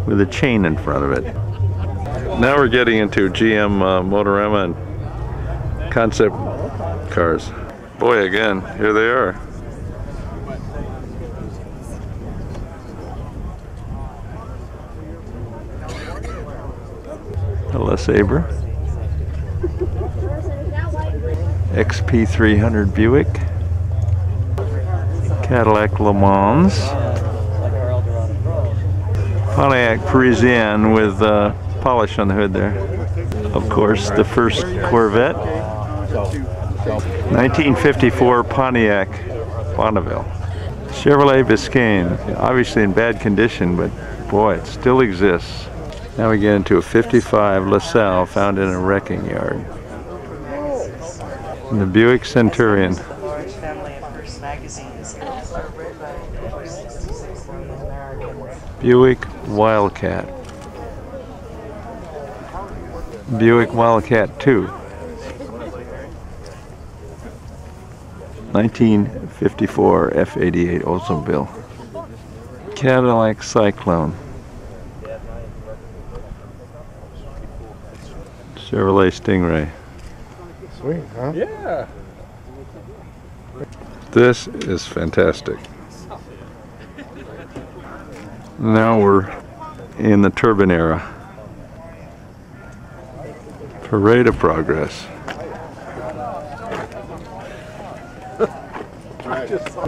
with a chain in front of it. Now we're getting into GM uh, Motorama and concept cars. Boy, again, here they are. A LeSabre. XP300 Buick. Cadillac Le Mans. Pontiac Parisienne with uh, polish on the hood there. Of course, the first Corvette. 1954 Pontiac Bonneville. Chevrolet Biscayne, obviously in bad condition, but boy, it still exists. Now we get into a 55 LaSalle found in a wrecking yard. And the Buick Centurion. large family of Hearst magazines are read by over 66 million Americans. Buick Wildcat. Buick Wildcat 2. 1954 F88 Oldsmobile. Cadillac Cyclone. Chevrolet Stingray. Sweet, huh? Yeah. This is fantastic. Now we're in the turbine era. Parade of Progress.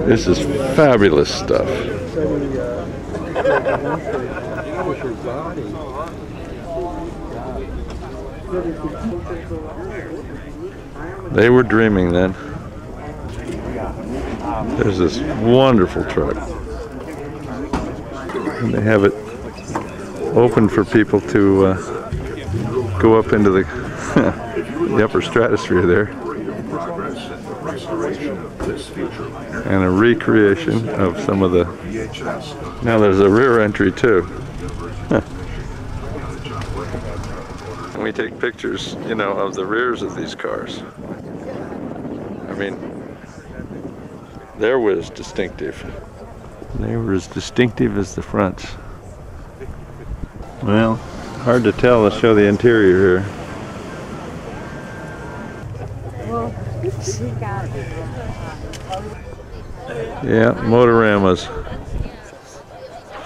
This is fabulous stuff. They were dreaming then. There's this wonderful truck. And they have it open for people to uh, go up into the, the upper stratosphere there. And a recreation of some of the. Now there's a rear entry too. And we take pictures, you know, of the rears of these cars. I mean, there was distinctive. They were as distinctive as the fronts. Well, hard to tell. Let's show the interior here. Yeah, Motoramas.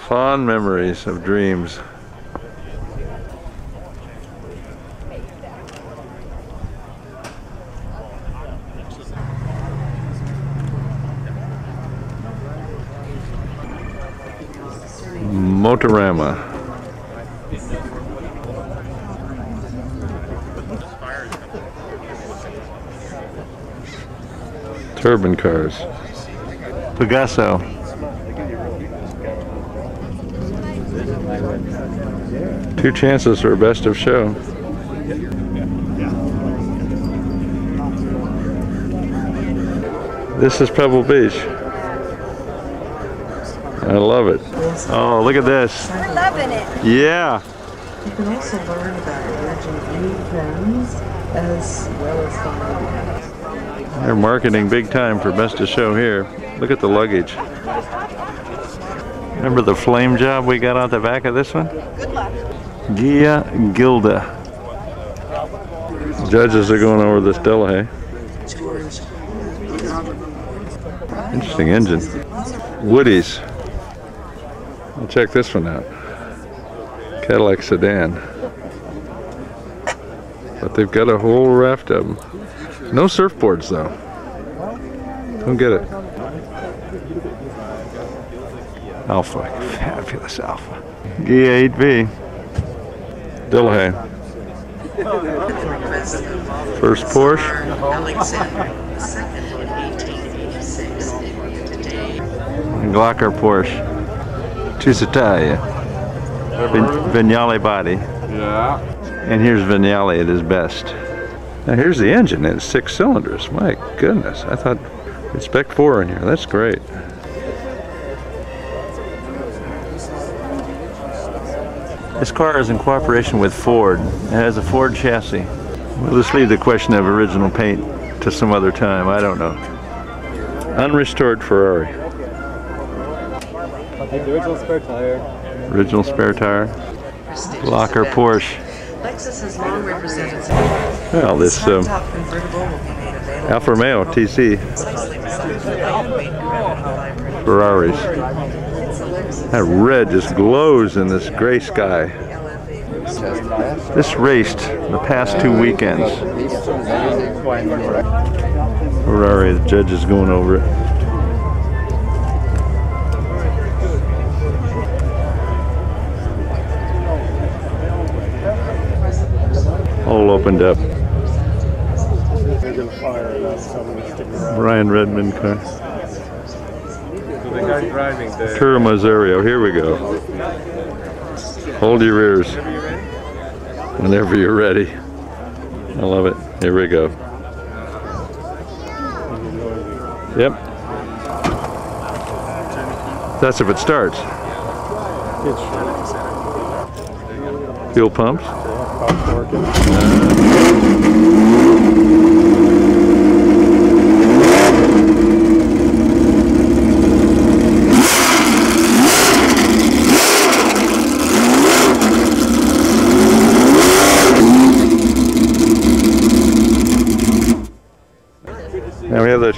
Fond memories of dreams. Motorama. Turbine cars. Pegaso. Two chances for a best of show. This is Pebble Beach. I love it. Oh, look at this. We're loving it. Yeah. You can also learn about emerging new trends as well as find They're marketing big time for Best of Show here. Look at the luggage. Remember the flame job we got on the back of this one? Good luck. Ghia Gilda. Judges are going over this Delahaye. Interesting engine. Woody's. Well, check this one out. Cadillac sedan. But they've got a whole raft of them. No surfboards though. Don't get it. Alfa. Fabulous Alfa. Ghia 8V. Delahaye. First Porsche. Alexander II in 1886. Today, Glöckler Porsche. Cisitalia. Vin- Vignale body. Yeah. And here's Vignale at his best. Now here's the engine. It's six cylinders. My goodness. I thought it's spec four in here. That's great. This car is in cooperation with Ford. It has a Ford chassis. We'll just leave the question of original paint to some other time. I don't know. Unrestored Ferrari. I'll take the original spare tire. Original spare tire. prestigious Locker event. Porsche. Lexus has long represented well, this um, Alfa Romeo TC Ferraris. That red just glows in this gray sky. This raced the past two weekends. Ferrari, the judge is going over it. all opened up so I'm gonna stick around. Brian Redman car. So the guy driving the. Turo Merzario. Here we go. Hold your ears whenever you're ready. I love it. Here we go. Yep. That's if it starts. Fuel pumps. Pumps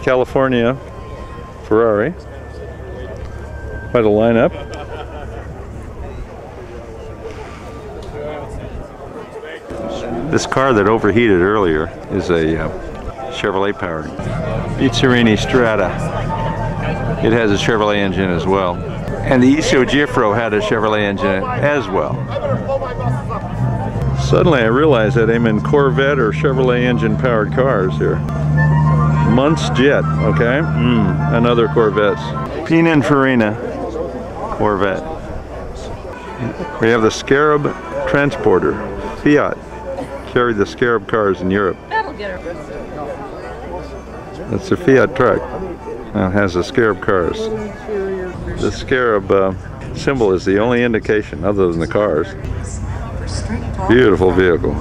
California Ferrari. Quite a lineup. This car that overheated earlier is a uh, Chevrolet powered Bizzarrini Strada. It has a Chevrolet engine as well. And the Iso Grifo had a Chevrolet engine as well. Suddenly I realized that I'm in Corvette or Chevrolet engine powered cars here. Muntz Jet, okay? Mm, another Corvettes. Pininfarina Corvette. We have the Scarab Transporter, Fiat. Carried the Scarab cars in Europe. That'll get her. That's a Fiat truck. Now it has the Scarab cars. The Scarab uh, symbol is the only indication other than the cars. Beautiful vehicle.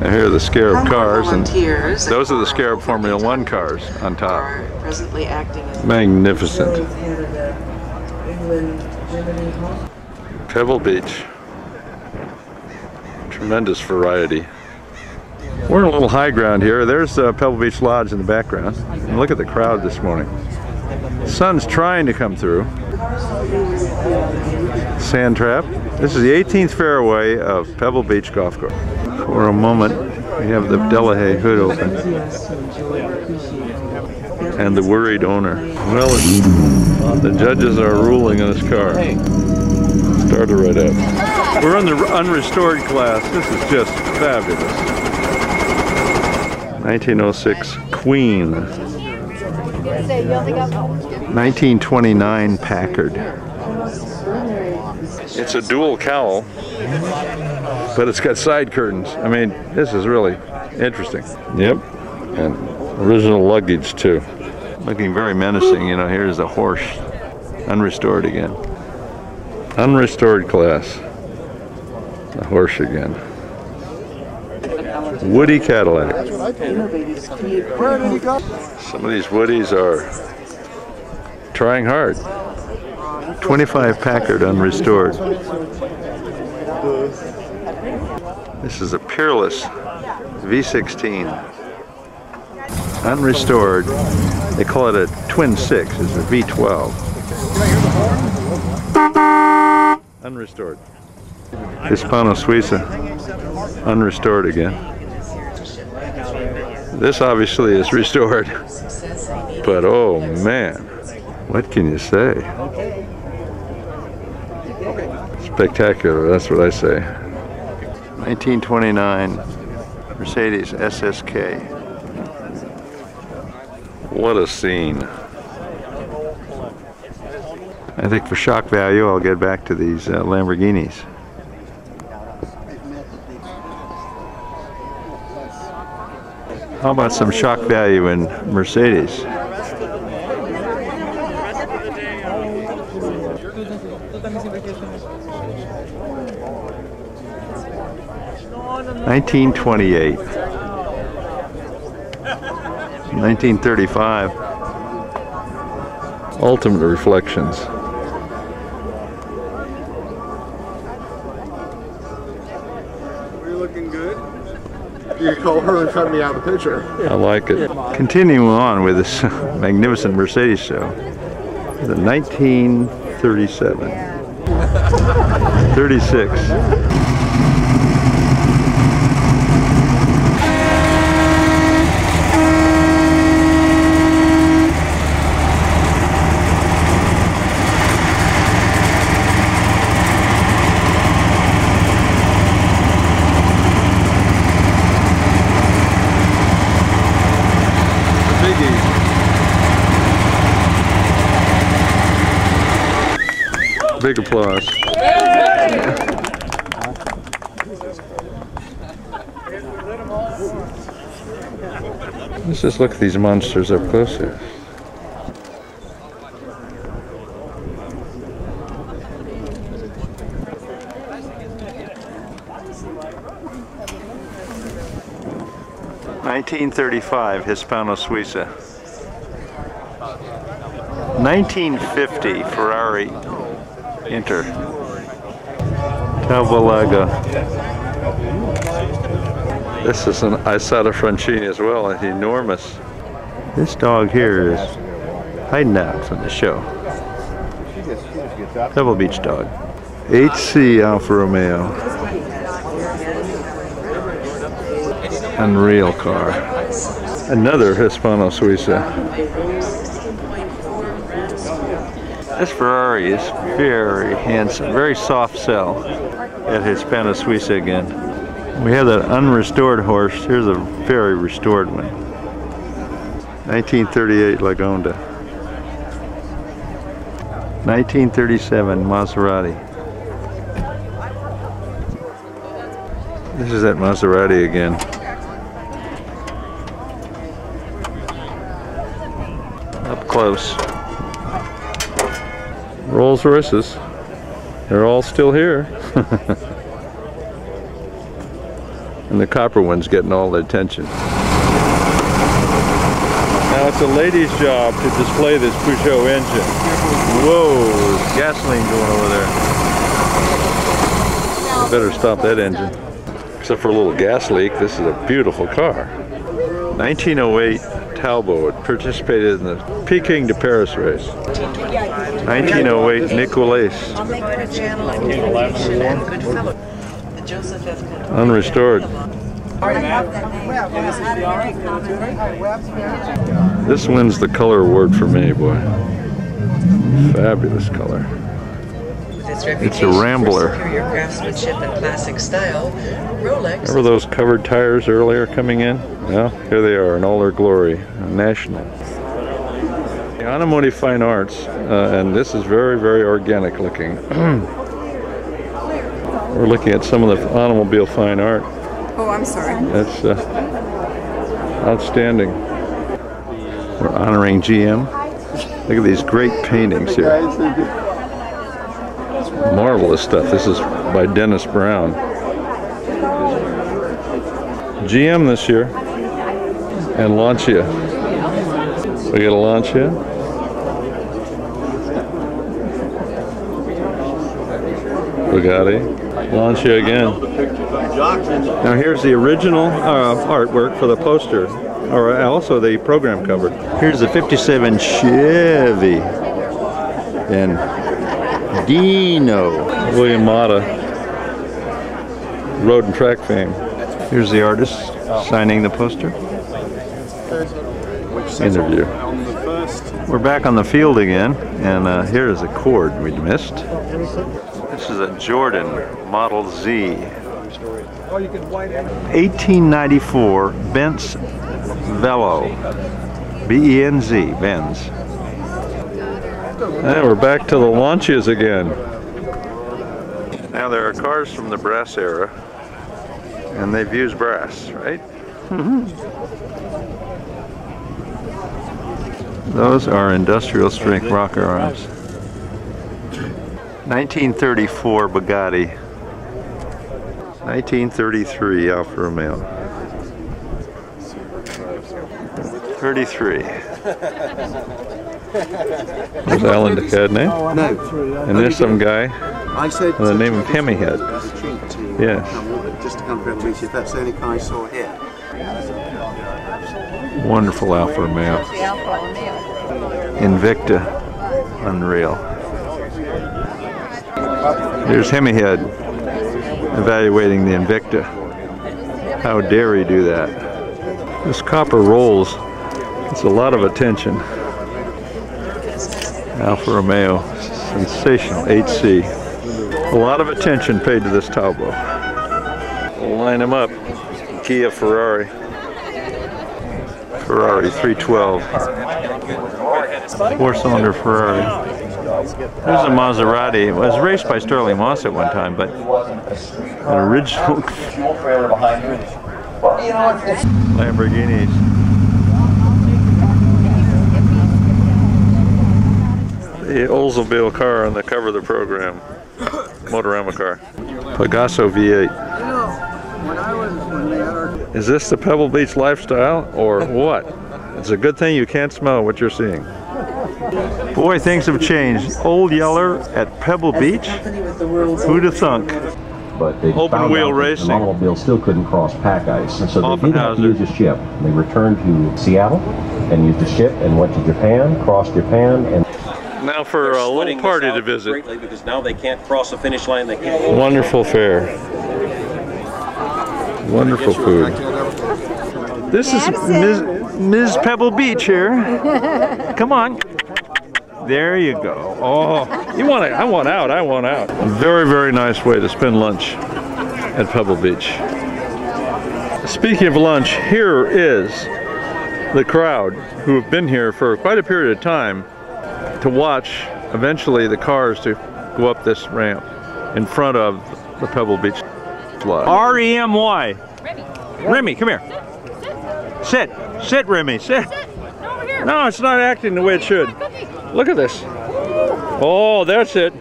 And here are the Scarab cars, and those are the Scarab Formula One cars on top. Presently acting Magnificent. Canada, England, Germany, Hong Pebble Beach. Tremendous variety. We're on a little high ground here. There's uh, Pebble Beach Lodge in the background. And look at the crowd this morning. Sun's trying to come through. Sand trap. This is the 18th fairway of Pebble Beach Golf Course. For a moment, we have the Delahaye hood open and the worried owner. Well, the judges are ruling on this car. Started right up. We're on the unrestored class. This is just fabulous. 1906 Queen. 1929 Packard. It's a dual cowl, but it's got side curtains. I mean, this is really interesting. Yep, and original luggage too. Looking very menacing. You know, here's the horse, unrestored again. Unrestored class. The horse again. Woody Cadillac. Some of these Woodies are trying hard. 25 Packard unrestored. This is a Peerless V16. Unrestored. They call it a Twin Six. It's a V12. Unrestored. Hispano Suiza. Unrestored again. This obviously is restored. But oh man, what can you say? Spectacular, that's what I say. 1929 Mercedes SSK. What a scene. I think for shock value, I'll get back to these uh, Lamborghinis. How about some shock value in Mercedes? Nineteen twenty-eight. Nineteen thirty-five. Ultimate Reflections. You're looking good. You call her and cut me out of the picture. I like it. Continuing on with this magnificent Mercedes show. The 1937. 36. Big applause. Let's just look at these monsters up close here. Nineteen thirty-five, Hispano Suiza. 1950 Ferrari Inter. Cavalaga. This is an Isotta Fraschini as well, and enormous. This dog here is hiding out from the show. Pebble Beach dog. HC Alfa Romeo. Unreal car. Another Hispano Suiza. This Ferrari is very handsome, very soft sell at Hispano Suiza again. We have that unrestored horse. Here's a very restored one. 1938 Lagonda. 1937 Maserati. This is that Maserati again. Up close. Rolls Royces. They're all still here. and the copper one's getting all the attention. Now it's a lady's job to display this Peugeot engine. Whoa, gasoline going over there. Better stop that engine. Except for a little gas leak, this is a beautiful car. 1908 Talbot participated in the Peking to Paris race. 1908 Nicolas. Unrestored. This wins the color award for me, boy. Fabulous color. It's a Rambler. superior craftsmanship and classic style, Rolex Remember those covered tires earlier coming in? Well, here they are in all their glory. National. The Automotive Fine Arts, uh, and this is very, very organic looking. We're looking at some of the automobile fine art. Oh, I'm sorry. That's uh, outstanding. We're honoring GM. Look at these great paintings here. Marvelous stuff. This is by Dennis Brown. GM this year. And launch Lancia. We got a Lancia. Bugatti. Lancia again. Now here's the original uh, artwork for the poster, or also the program cover. Here's the 57 Chevy and Dino. William Motta, road and track fame. Here's the artist signing the poster. Interview. We're back on the field again, and uh, here is a Cord we'd missed. This is a Jordan Model Z 1894 Benz Velo. B-E-N-Z, Benz. And we're back to the Lancias again. Now there are cars from the brass era, and they've used brass, right? Mm-hmm. Those are industrial strength rocker arms. 1934 Bugatti. 1933 Alfa Romeo. 33. There's Alan Duquesne. No. And there's some guy I said with the name of Hemi Head. Yes. Just to come from the beach, that's the only car I saw here. Wonderful Alfa Romeo. Invicta. Unreal. There's Hemihead evaluating the Invicta. How dare he do that? This copper rolls. It's a lot of attention. Alfa Romeo, sensational 8C. A lot of attention paid to this Talbot. Line them up. Ghia Ferrari. Ferrari 312. Four cylinder Ferrari. There's a Maserati. It was raced by Stirling Moss at one time, but an original Lamborghinis. The Oldsmobile car on the cover of the program. Motorama car. Pegaso V8. Is this the Pebble Beach lifestyle or what? It's a good thing you can't smell what you're seeing. Boy, things have changed. Old Yeller at Pebble Beach? Who'd have thunk? But they Open found wheel out that racing. The automobile still couldn't cross pack ice, and so they did have to use a ship. They returned to Seattle and used a ship and went to Japan, crossed Japan, and Now for a little party to visit. Greatly because now they can't cross the finish line. They can't. Wonderful fare. Wonderful food. This is Ms. Ms. Pebble Beach here. Come on. There you go. Oh, you want it? I want out. I want out. Very, very nice way to spend lunch at Pebble Beach. Speaking of lunch, here is the crowd who have been here for quite a period of time to watch eventually the cars to go up this ramp in front of the Pebble Beach slide. R-E-M-Y. Remy, come here. Sit. Sit, Remy. Sit. No, it's not acting the way it should. Look at this. Oh, that's it.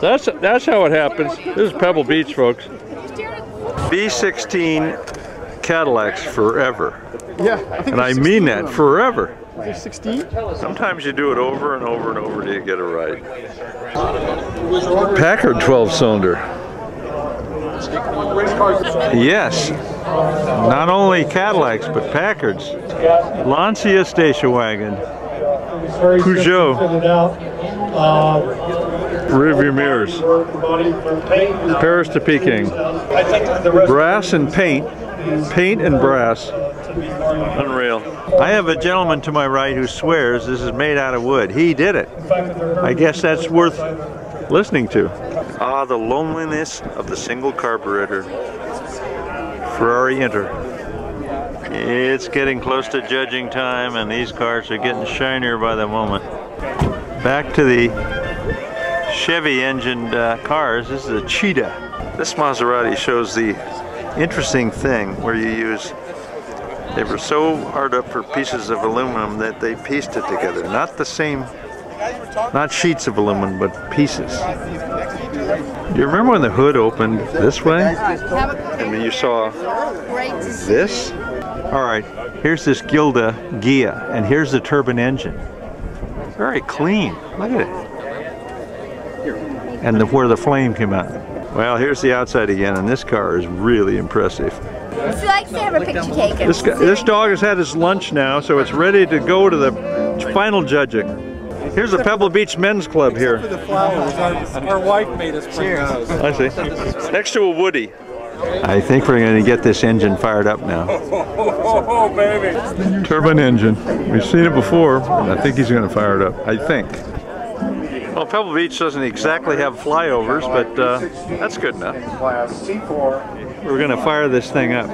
That's that's how it happens. This is Pebble Beach, folks. V16 Cadillacs forever. Yeah, I think And I mean that, forever. Is there 16? Sometimes you do it over and over and over till you get it right. Packard 12 cylinder. Yes. Not only Cadillacs, but Packards. Lancia station wagon. Peugeot. Rearview mirrors. Paris to Peking. Brass and paint. Paint and brass. Unreal. I have a gentleman to my right who swears this is made out of wood. He did it. I guess that's worth listening to. Ah, the loneliness of the single carburetor. Ferrari Inter. It's getting close to judging time and these cars are getting shinier by the moment. Back to the Chevy engined uh, cars. This is a Cheetah. This Maserati shows the interesting thing where you use they were so hard up for pieces of aluminum that they pieced it together. Not the same, not sheets of aluminum, but pieces. Do you remember when the hood opened this way? I mean, you saw this? All right, here's this Gilda Gia, and here's the turbine engine. Very clean. Look at it. And the, where the flame came out. Well, here's the outside again, and this car is really impressive. She likes to have her picture taken. This, guy, this dog has had his lunch now, so it's ready to go to the final judging. Here's the Pebble Beach Men's Club here. The flowers. Our, our wife made us bring those. I see. Next to a Woody. I think we're going to get this engine fired up now. Oh, baby. Turbine engine. We've seen it before, and I think he's going to fire it up. I think. Well, Pebble Beach doesn't exactly have flyovers, but uh, that's good enough. Class C4. We're going to fire this thing up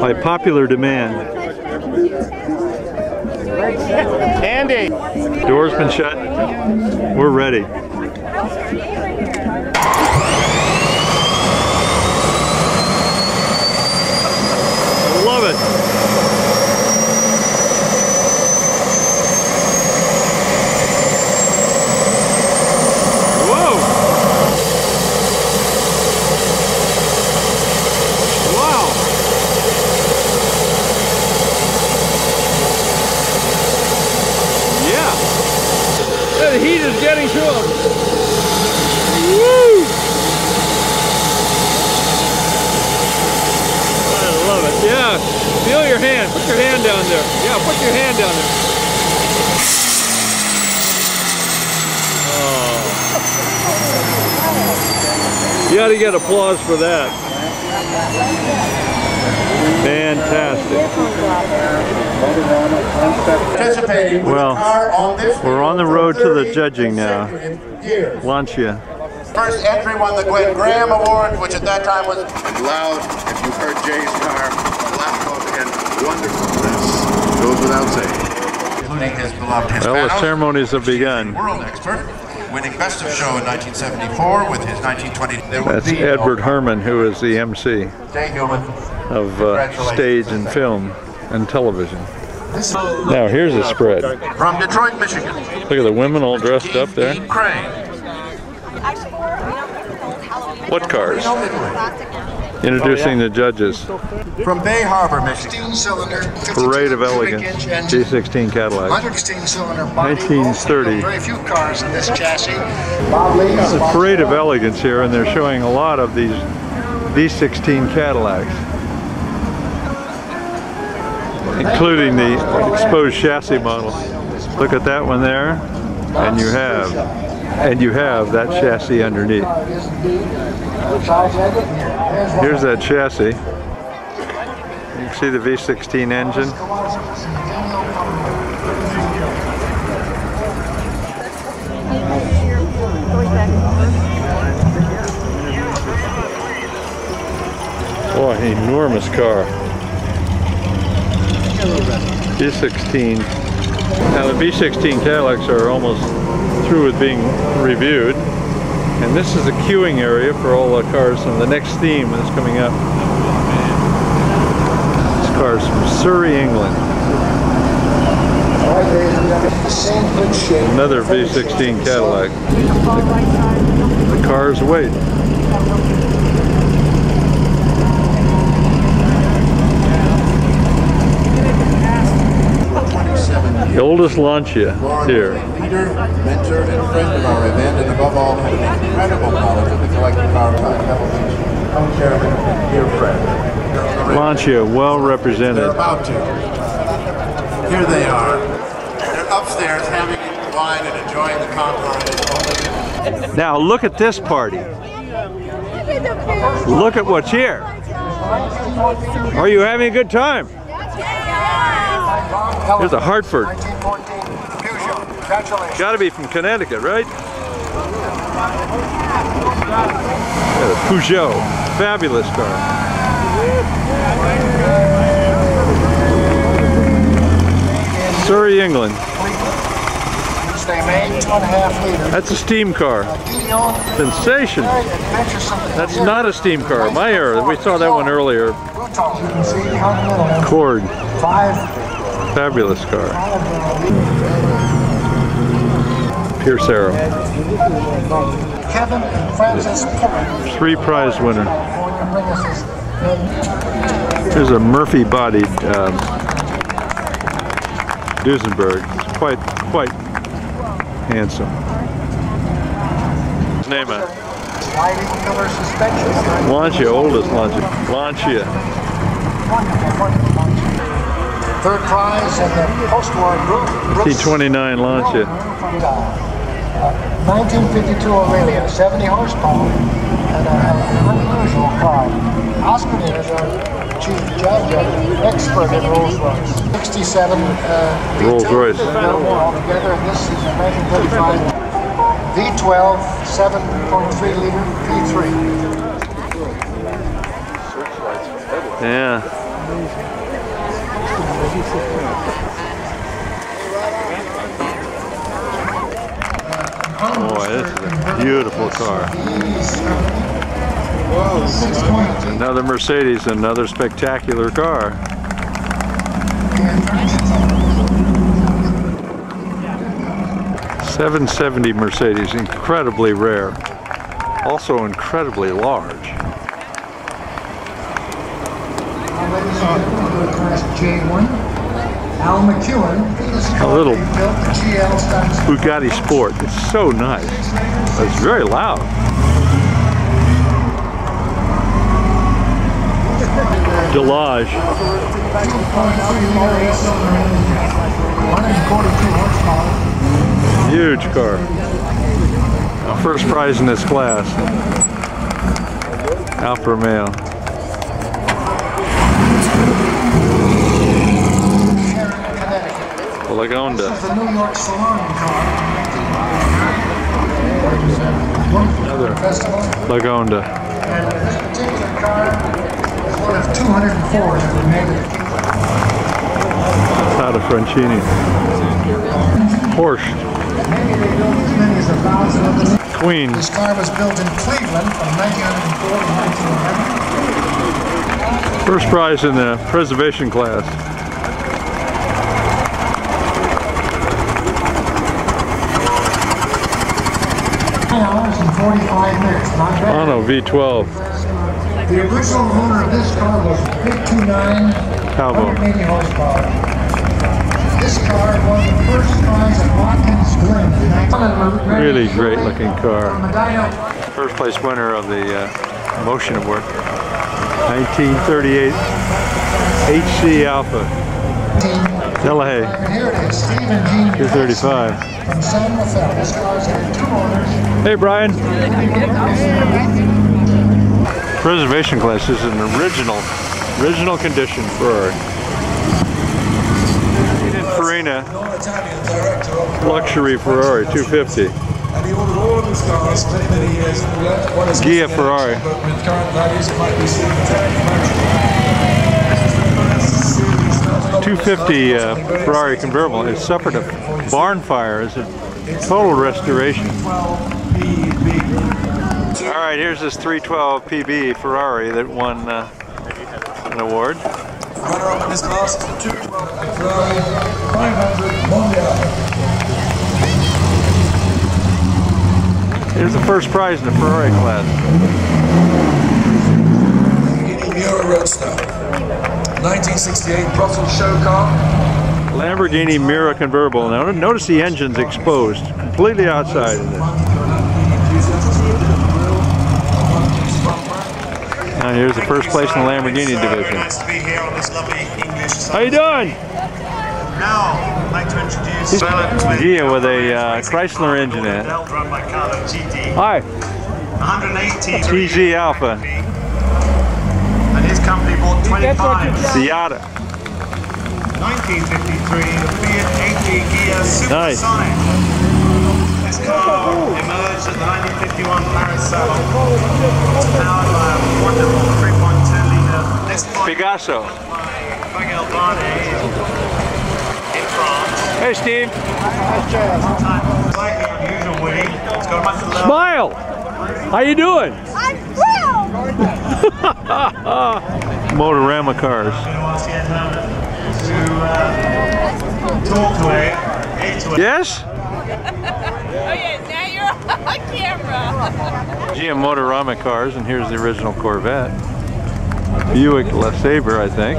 by popular demand. Andy. Door's been shut. We're ready. Love it. Whoa. Wow. Yeah. The heat is getting to him. Woo! I love it. Yeah. Feel your hand. Put your hand down there. Yeah, put your hand down there. Oh. You gotta get applause for that. Fantastic. Well, a car on this We're on the road to the judging now. years. Lancia. First entry won the Gwenn Graham Award, which at that time was loud. If you've heard Jay's car, loud and wonderfulness goes without saying. defending his beloved Well, the ceremonies have begun. World expert, winning Best of Show in 1974 with his 1920. That's Edward Herrmann, who is the MC no human. of uh, stage and film and television. Now here's a spread. From Detroit, Michigan, Look at the women all dressed up there. What cars? Introducing the judges. From Bay Harbor, Michigan. cylinder, Parade of Elegance, V16 Cadillac. 116 cylinder body. 1930. Very few cars in this chassis. It's a parade of elegance here, and they're showing a lot of these V16 Cadillacs, including the exposed chassis model. Look at that one there, and you have, and you have that chassis underneath. Here's that chassis. You can see the V16 engine. Oh, an enormous car. V16. Now the V16 Cadillacs are almost through with being reviewed. And this is the queuing area for all the cars from the next theme that's coming up. This car's from Surrey, England. Another V16 Cadillac. The cars wait. The oldest Lancia here. Leader, mentor, and friend of our event, and above all, had an incredible knowledge of the collector car type Pebble Beach. Co-chairman, dear friend. Lancia, well They're represented. about to. Here they are. They're upstairs having wine and enjoying the Concours. Now look at this party. Look at what's here. Are you having a good time? Here's a Hartford. Got to be from Connecticut, right? Yeah, Peugeot, fabulous car. Surrey, England. Which they made two and a half liter. That's a steam car. Sensation. That's not a steam car. My era. We saw that one earlier. Brutal. You can see Continental. Cord. Five. Fabulous car. Pierce Arrow. Kevin and Francis Pullman. Three prize winner. California bring us this. Here's a Murphy bodied um, Duesenberg. It's quite, quite handsome. His name it? Sliding pillar suspension. Lancia, oldest Lancia. Lancia. Third prize in the post-war group. Brooks T29 Lancia. from uh, 1952 Aurelia, 70 horsepower, and a- an unusual car. Oscar is our chief judge, expert in Rolls Royce. 67 uh, Rolls Royce. altogether, and this is a 1935 V12 7.3 liter V3. Yeah. Boy, this is a beautiful car. Another Mercedes, another spectacular car. Seven seventy Mercedes, incredibly rare. Also incredibly large. Class J1. Al McEwen. A little. Bugatti Sport. It's so nice. It's very loud. Delage. Huge car. First prize in this class. Alfa Romeo. Lagonda. This is the New York Salon car. Another. Lagonda. And this particular car is one of 204 that were made. Tata Fraschini. Porsche. Maybe they built as many as a thousand of them. Queen. This car was built in Cleveland from 1904 to 1911. First prize in the preservation class. And 45 minutes, not bad. Mono V12. The original owner of this car was Big 29, Calvo. 180 horsepower. This car won the first prize at Watkins Glen. Really great looking car. First place winner of the uh, Motion Award. 1938 HC Alfa. Delahaye. Here it is, Steve and Gene 235. from San Rafael. This car's had two owners. Hey Brian. Preservation class is an original, original condition Ferrari. Farina luxury Ferrari 250. And he ordered all of his cars many, many years. considered Ferrari. 250 uh, Ferrari convertible. It suffered a barn fire. It's a total restoration. All right, here's this 312 PB Ferrari that won uh, an award. Runner-up in this class is 212 Ferrari 500 Mondial. Here's the first prize in the Ferrari class. Miura Roadster. 1968 Brussels show car. Lamborghini Miura convertible. Now notice the engine's exposed, completely outside of this. Now here's the first place in the Lamborghini division. Nice to be here on this lovely English How you doing? Now, I'd like to introduce He's Bella Gia with a uh, Chrysler engine in it. Belt run by Carlo GT. Hi, 180 TZ Alfa, and his company bought 25. Siata. 1953, the Fiat 8V Ghia Nice. Supersonic. This car emerged at the 1951 Paris Salon. It's powered by a wonderful 3.2 litre Nestor Picasso. Bagel Barnet in France. Hey Steve. Slightly unusual wing. It's got much lower Smile. How you doing? I'm thrilled! Motorama cars. to talk to it, into it. Yes? Oh yeah, now you're on camera. GM Motorama cars, and here's the original Corvette. Buick LeSabre, I think.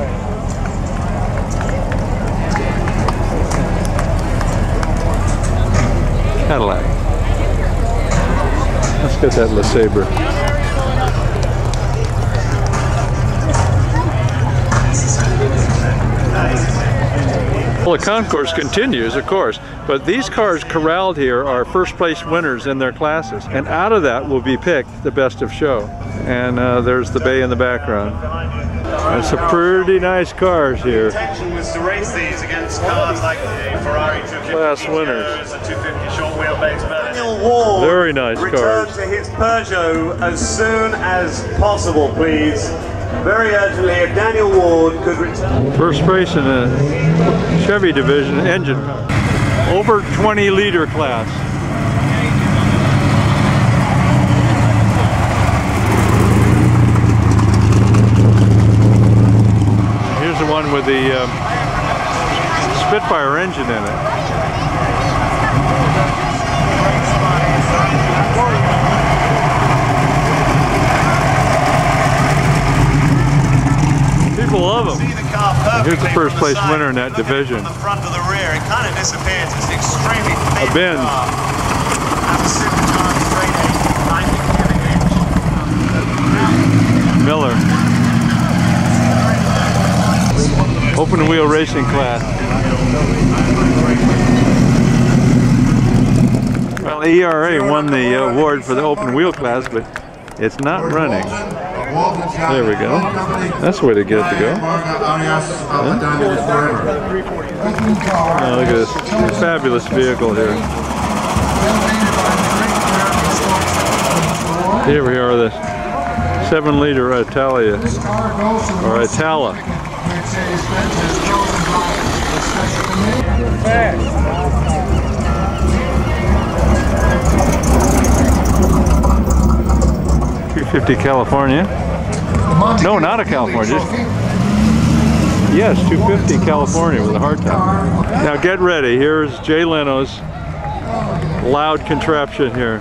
Cadillac. Let's get that LeSabre. Well, the concourse continues, of course, but these cars corralled here are first place winners in their classes, and out of that will be picked the best of show. And uh, there's the bay in the background. There's some pretty nice cars here. was to race these against cars like the Ferrari Class winners. GTOs, the 250 short wheelbase Daniel Ward Very nice return to his Peugeot as soon as possible, please. Very urgently, if Daniel Ward could return. First race in the Chevy division engine. Over 20 liter class. Here's the one with the um, Spitfire engine in it. People love them. The Here's the first place side. winner in that Look at it division. From the front to the rear, it kind of disappears. It's extremely thin A Benz. car. Has a supercharged straight eight, 90 cubic inch. Miller. Open wheel racing class. Well, ERA won the uh, award for the open wheel class, but it's not running. There we go. That's the way to get it to go. Oh, look at this fabulous vehicle here. Here we are, the seven liter Italia, or Itala. Is chosen by Two fifty California. No, not a California. Yes, 250 California with a hard top. Now get ready. Here's Jay Leno's loud contraption here.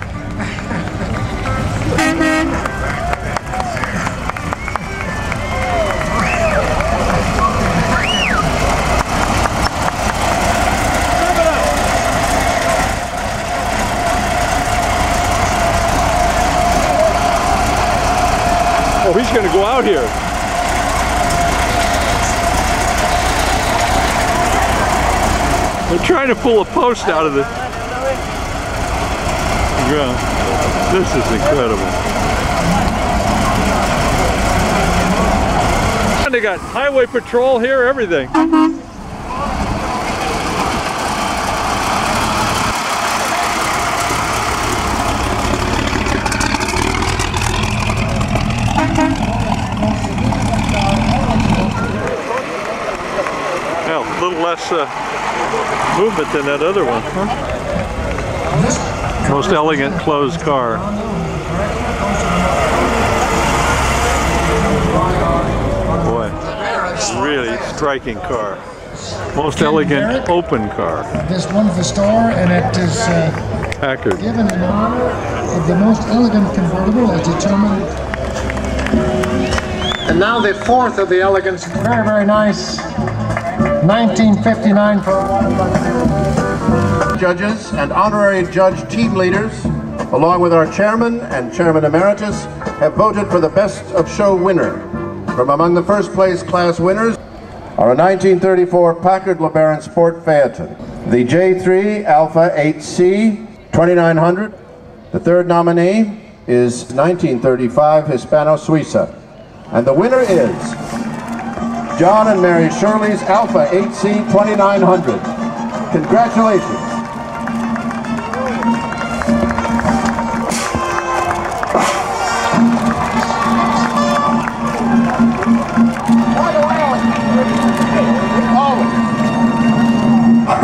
Going to go out here. They're trying to pull a post out of the ground. This is incredible. And they got highway patrol here, everything. Little less uh, movement than that other one, huh? Most elegant closed car. Boy, really striking car. Most elegant open car. This one wonderful store, and it is uh, Packard. given in honor of the most elegant convertible as determined. And now the fourth of the elegance, very, very nice 1959 Judges and honorary judge team leaders, along with our chairman and chairman emeritus, have voted for the best of show winner. From among the first place class winners are a 1934 Packard LeBaron Sport Phaeton, the J3 Alfa 8C 2900. The third nominee is 1935 Hispano Suiza. And the winner is John and Mary Shirley's Alfa 8C 2900. Congratulations.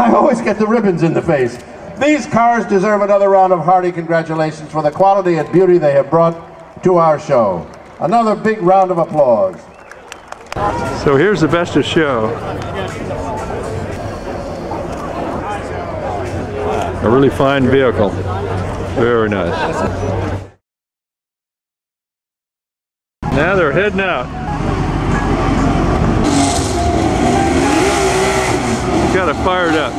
I always get the ribbons in the face. These cars deserve another round of hearty congratulations for the quality and beauty they have brought to our show. Another big round of applause. So here's the best of show. A really fine vehicle. Very nice. Now they're heading out. Got it fired up.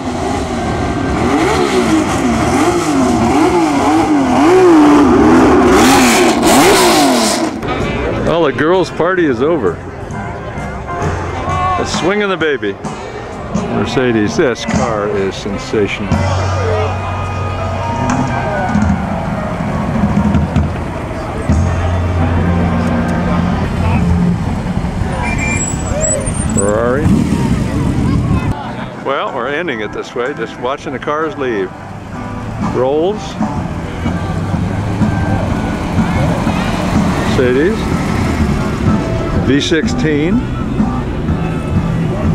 Well, the girls' party is over. A swing of the baby. Mercedes, this car is sensational. Ferrari. Well, we're ending it this way, just watching the cars leave. Rolls. Mercedes. V16.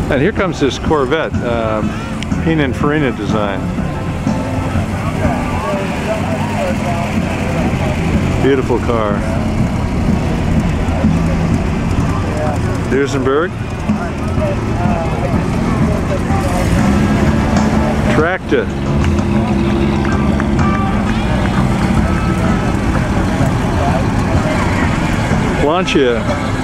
And here comes this Corvette, um, Pininfarina design. Beautiful car. Duesenberg. Tracta. Lancia.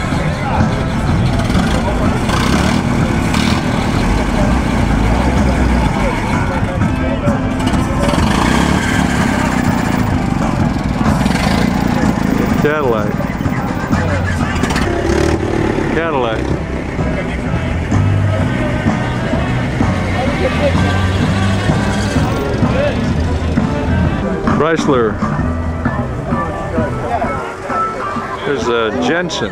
Cadillac. Cadillac. Chrysler. There's a Jensen.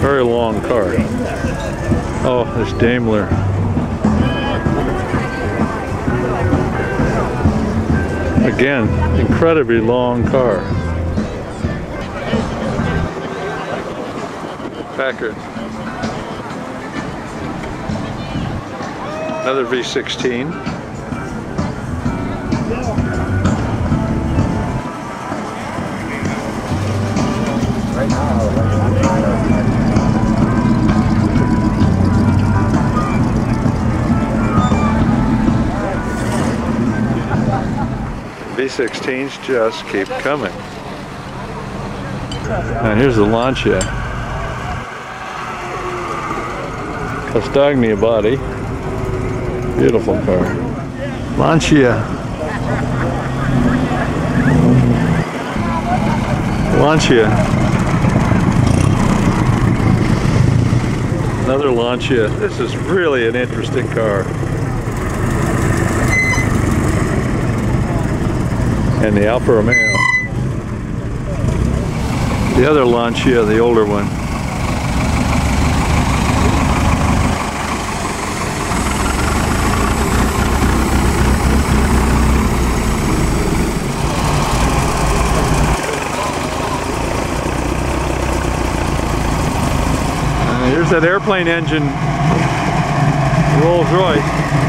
Very long car. Oh, there's Daimler. Again, incredibly long car. Packard. Another V16. V16s just keep coming. Now here's the Lancia. Castagna body. Beautiful car. Lancia. Lancia. Another Lancia. This is really an interesting car. And the Alfa Romeo. The other Lancia, the older one. Uh, here's that airplane engine, Rolls Royce.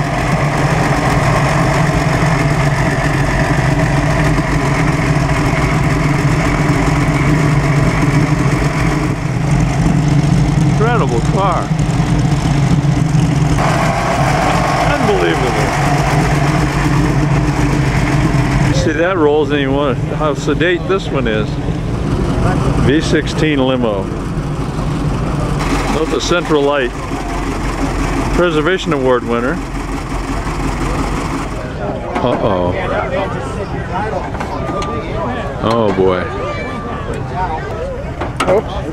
Unbelievable. See that rolls and you how sedate this one is. V16 limo. Note the central light. Preservation Award winner. Uh-oh. Oh boy.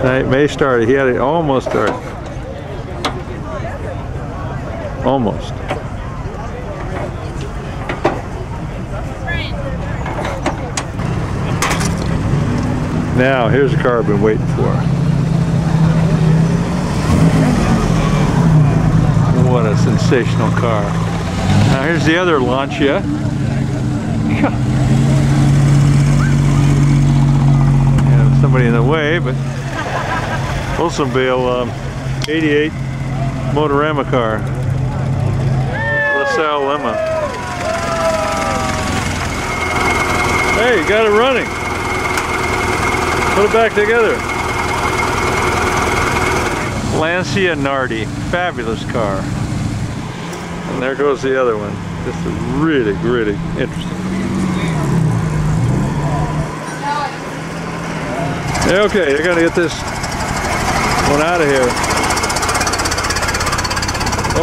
It may start. He had it almost start. Almost. Now, here's the car I've been waiting for. What a sensational car. Now, here's the other Lancia. Yeah, somebody in the way, but Oldsmobile um, 88 Motorama car. Lima. Hey, you got it running. Put it back together. Lancia Nardi, fabulous car. And there goes the other one. This is really, really interesting. Okay, you're gonna get this one out of here.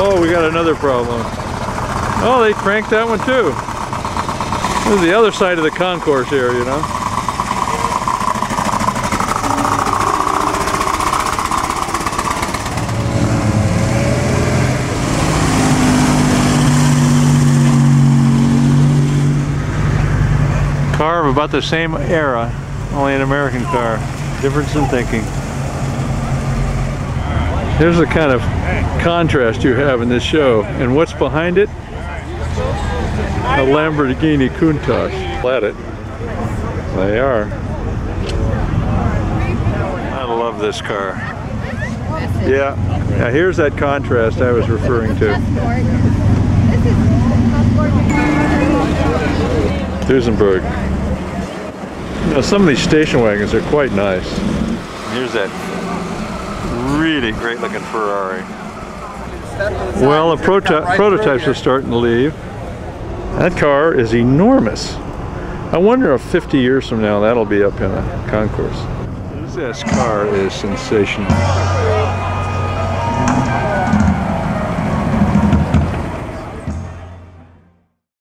Oh, we got another problem. Oh, they cranked that one too. This is the other side of the concourse here, you know. Car of about the same era, only an American car. Difference in thinking. Here's the kind of contrast you have in this show. And what's behind it? A Lamborghini Countach. Let it. They are. I love this car. Yeah. Now here's that contrast I was referring to. Duesenberg. Now some of these station wagons are quite nice. Here's that really great looking Ferrari. Well, the proto prototypes are starting to leave. That car is enormous. I wonder if 50 years from now that'll be up in a concourse. This car is sensational.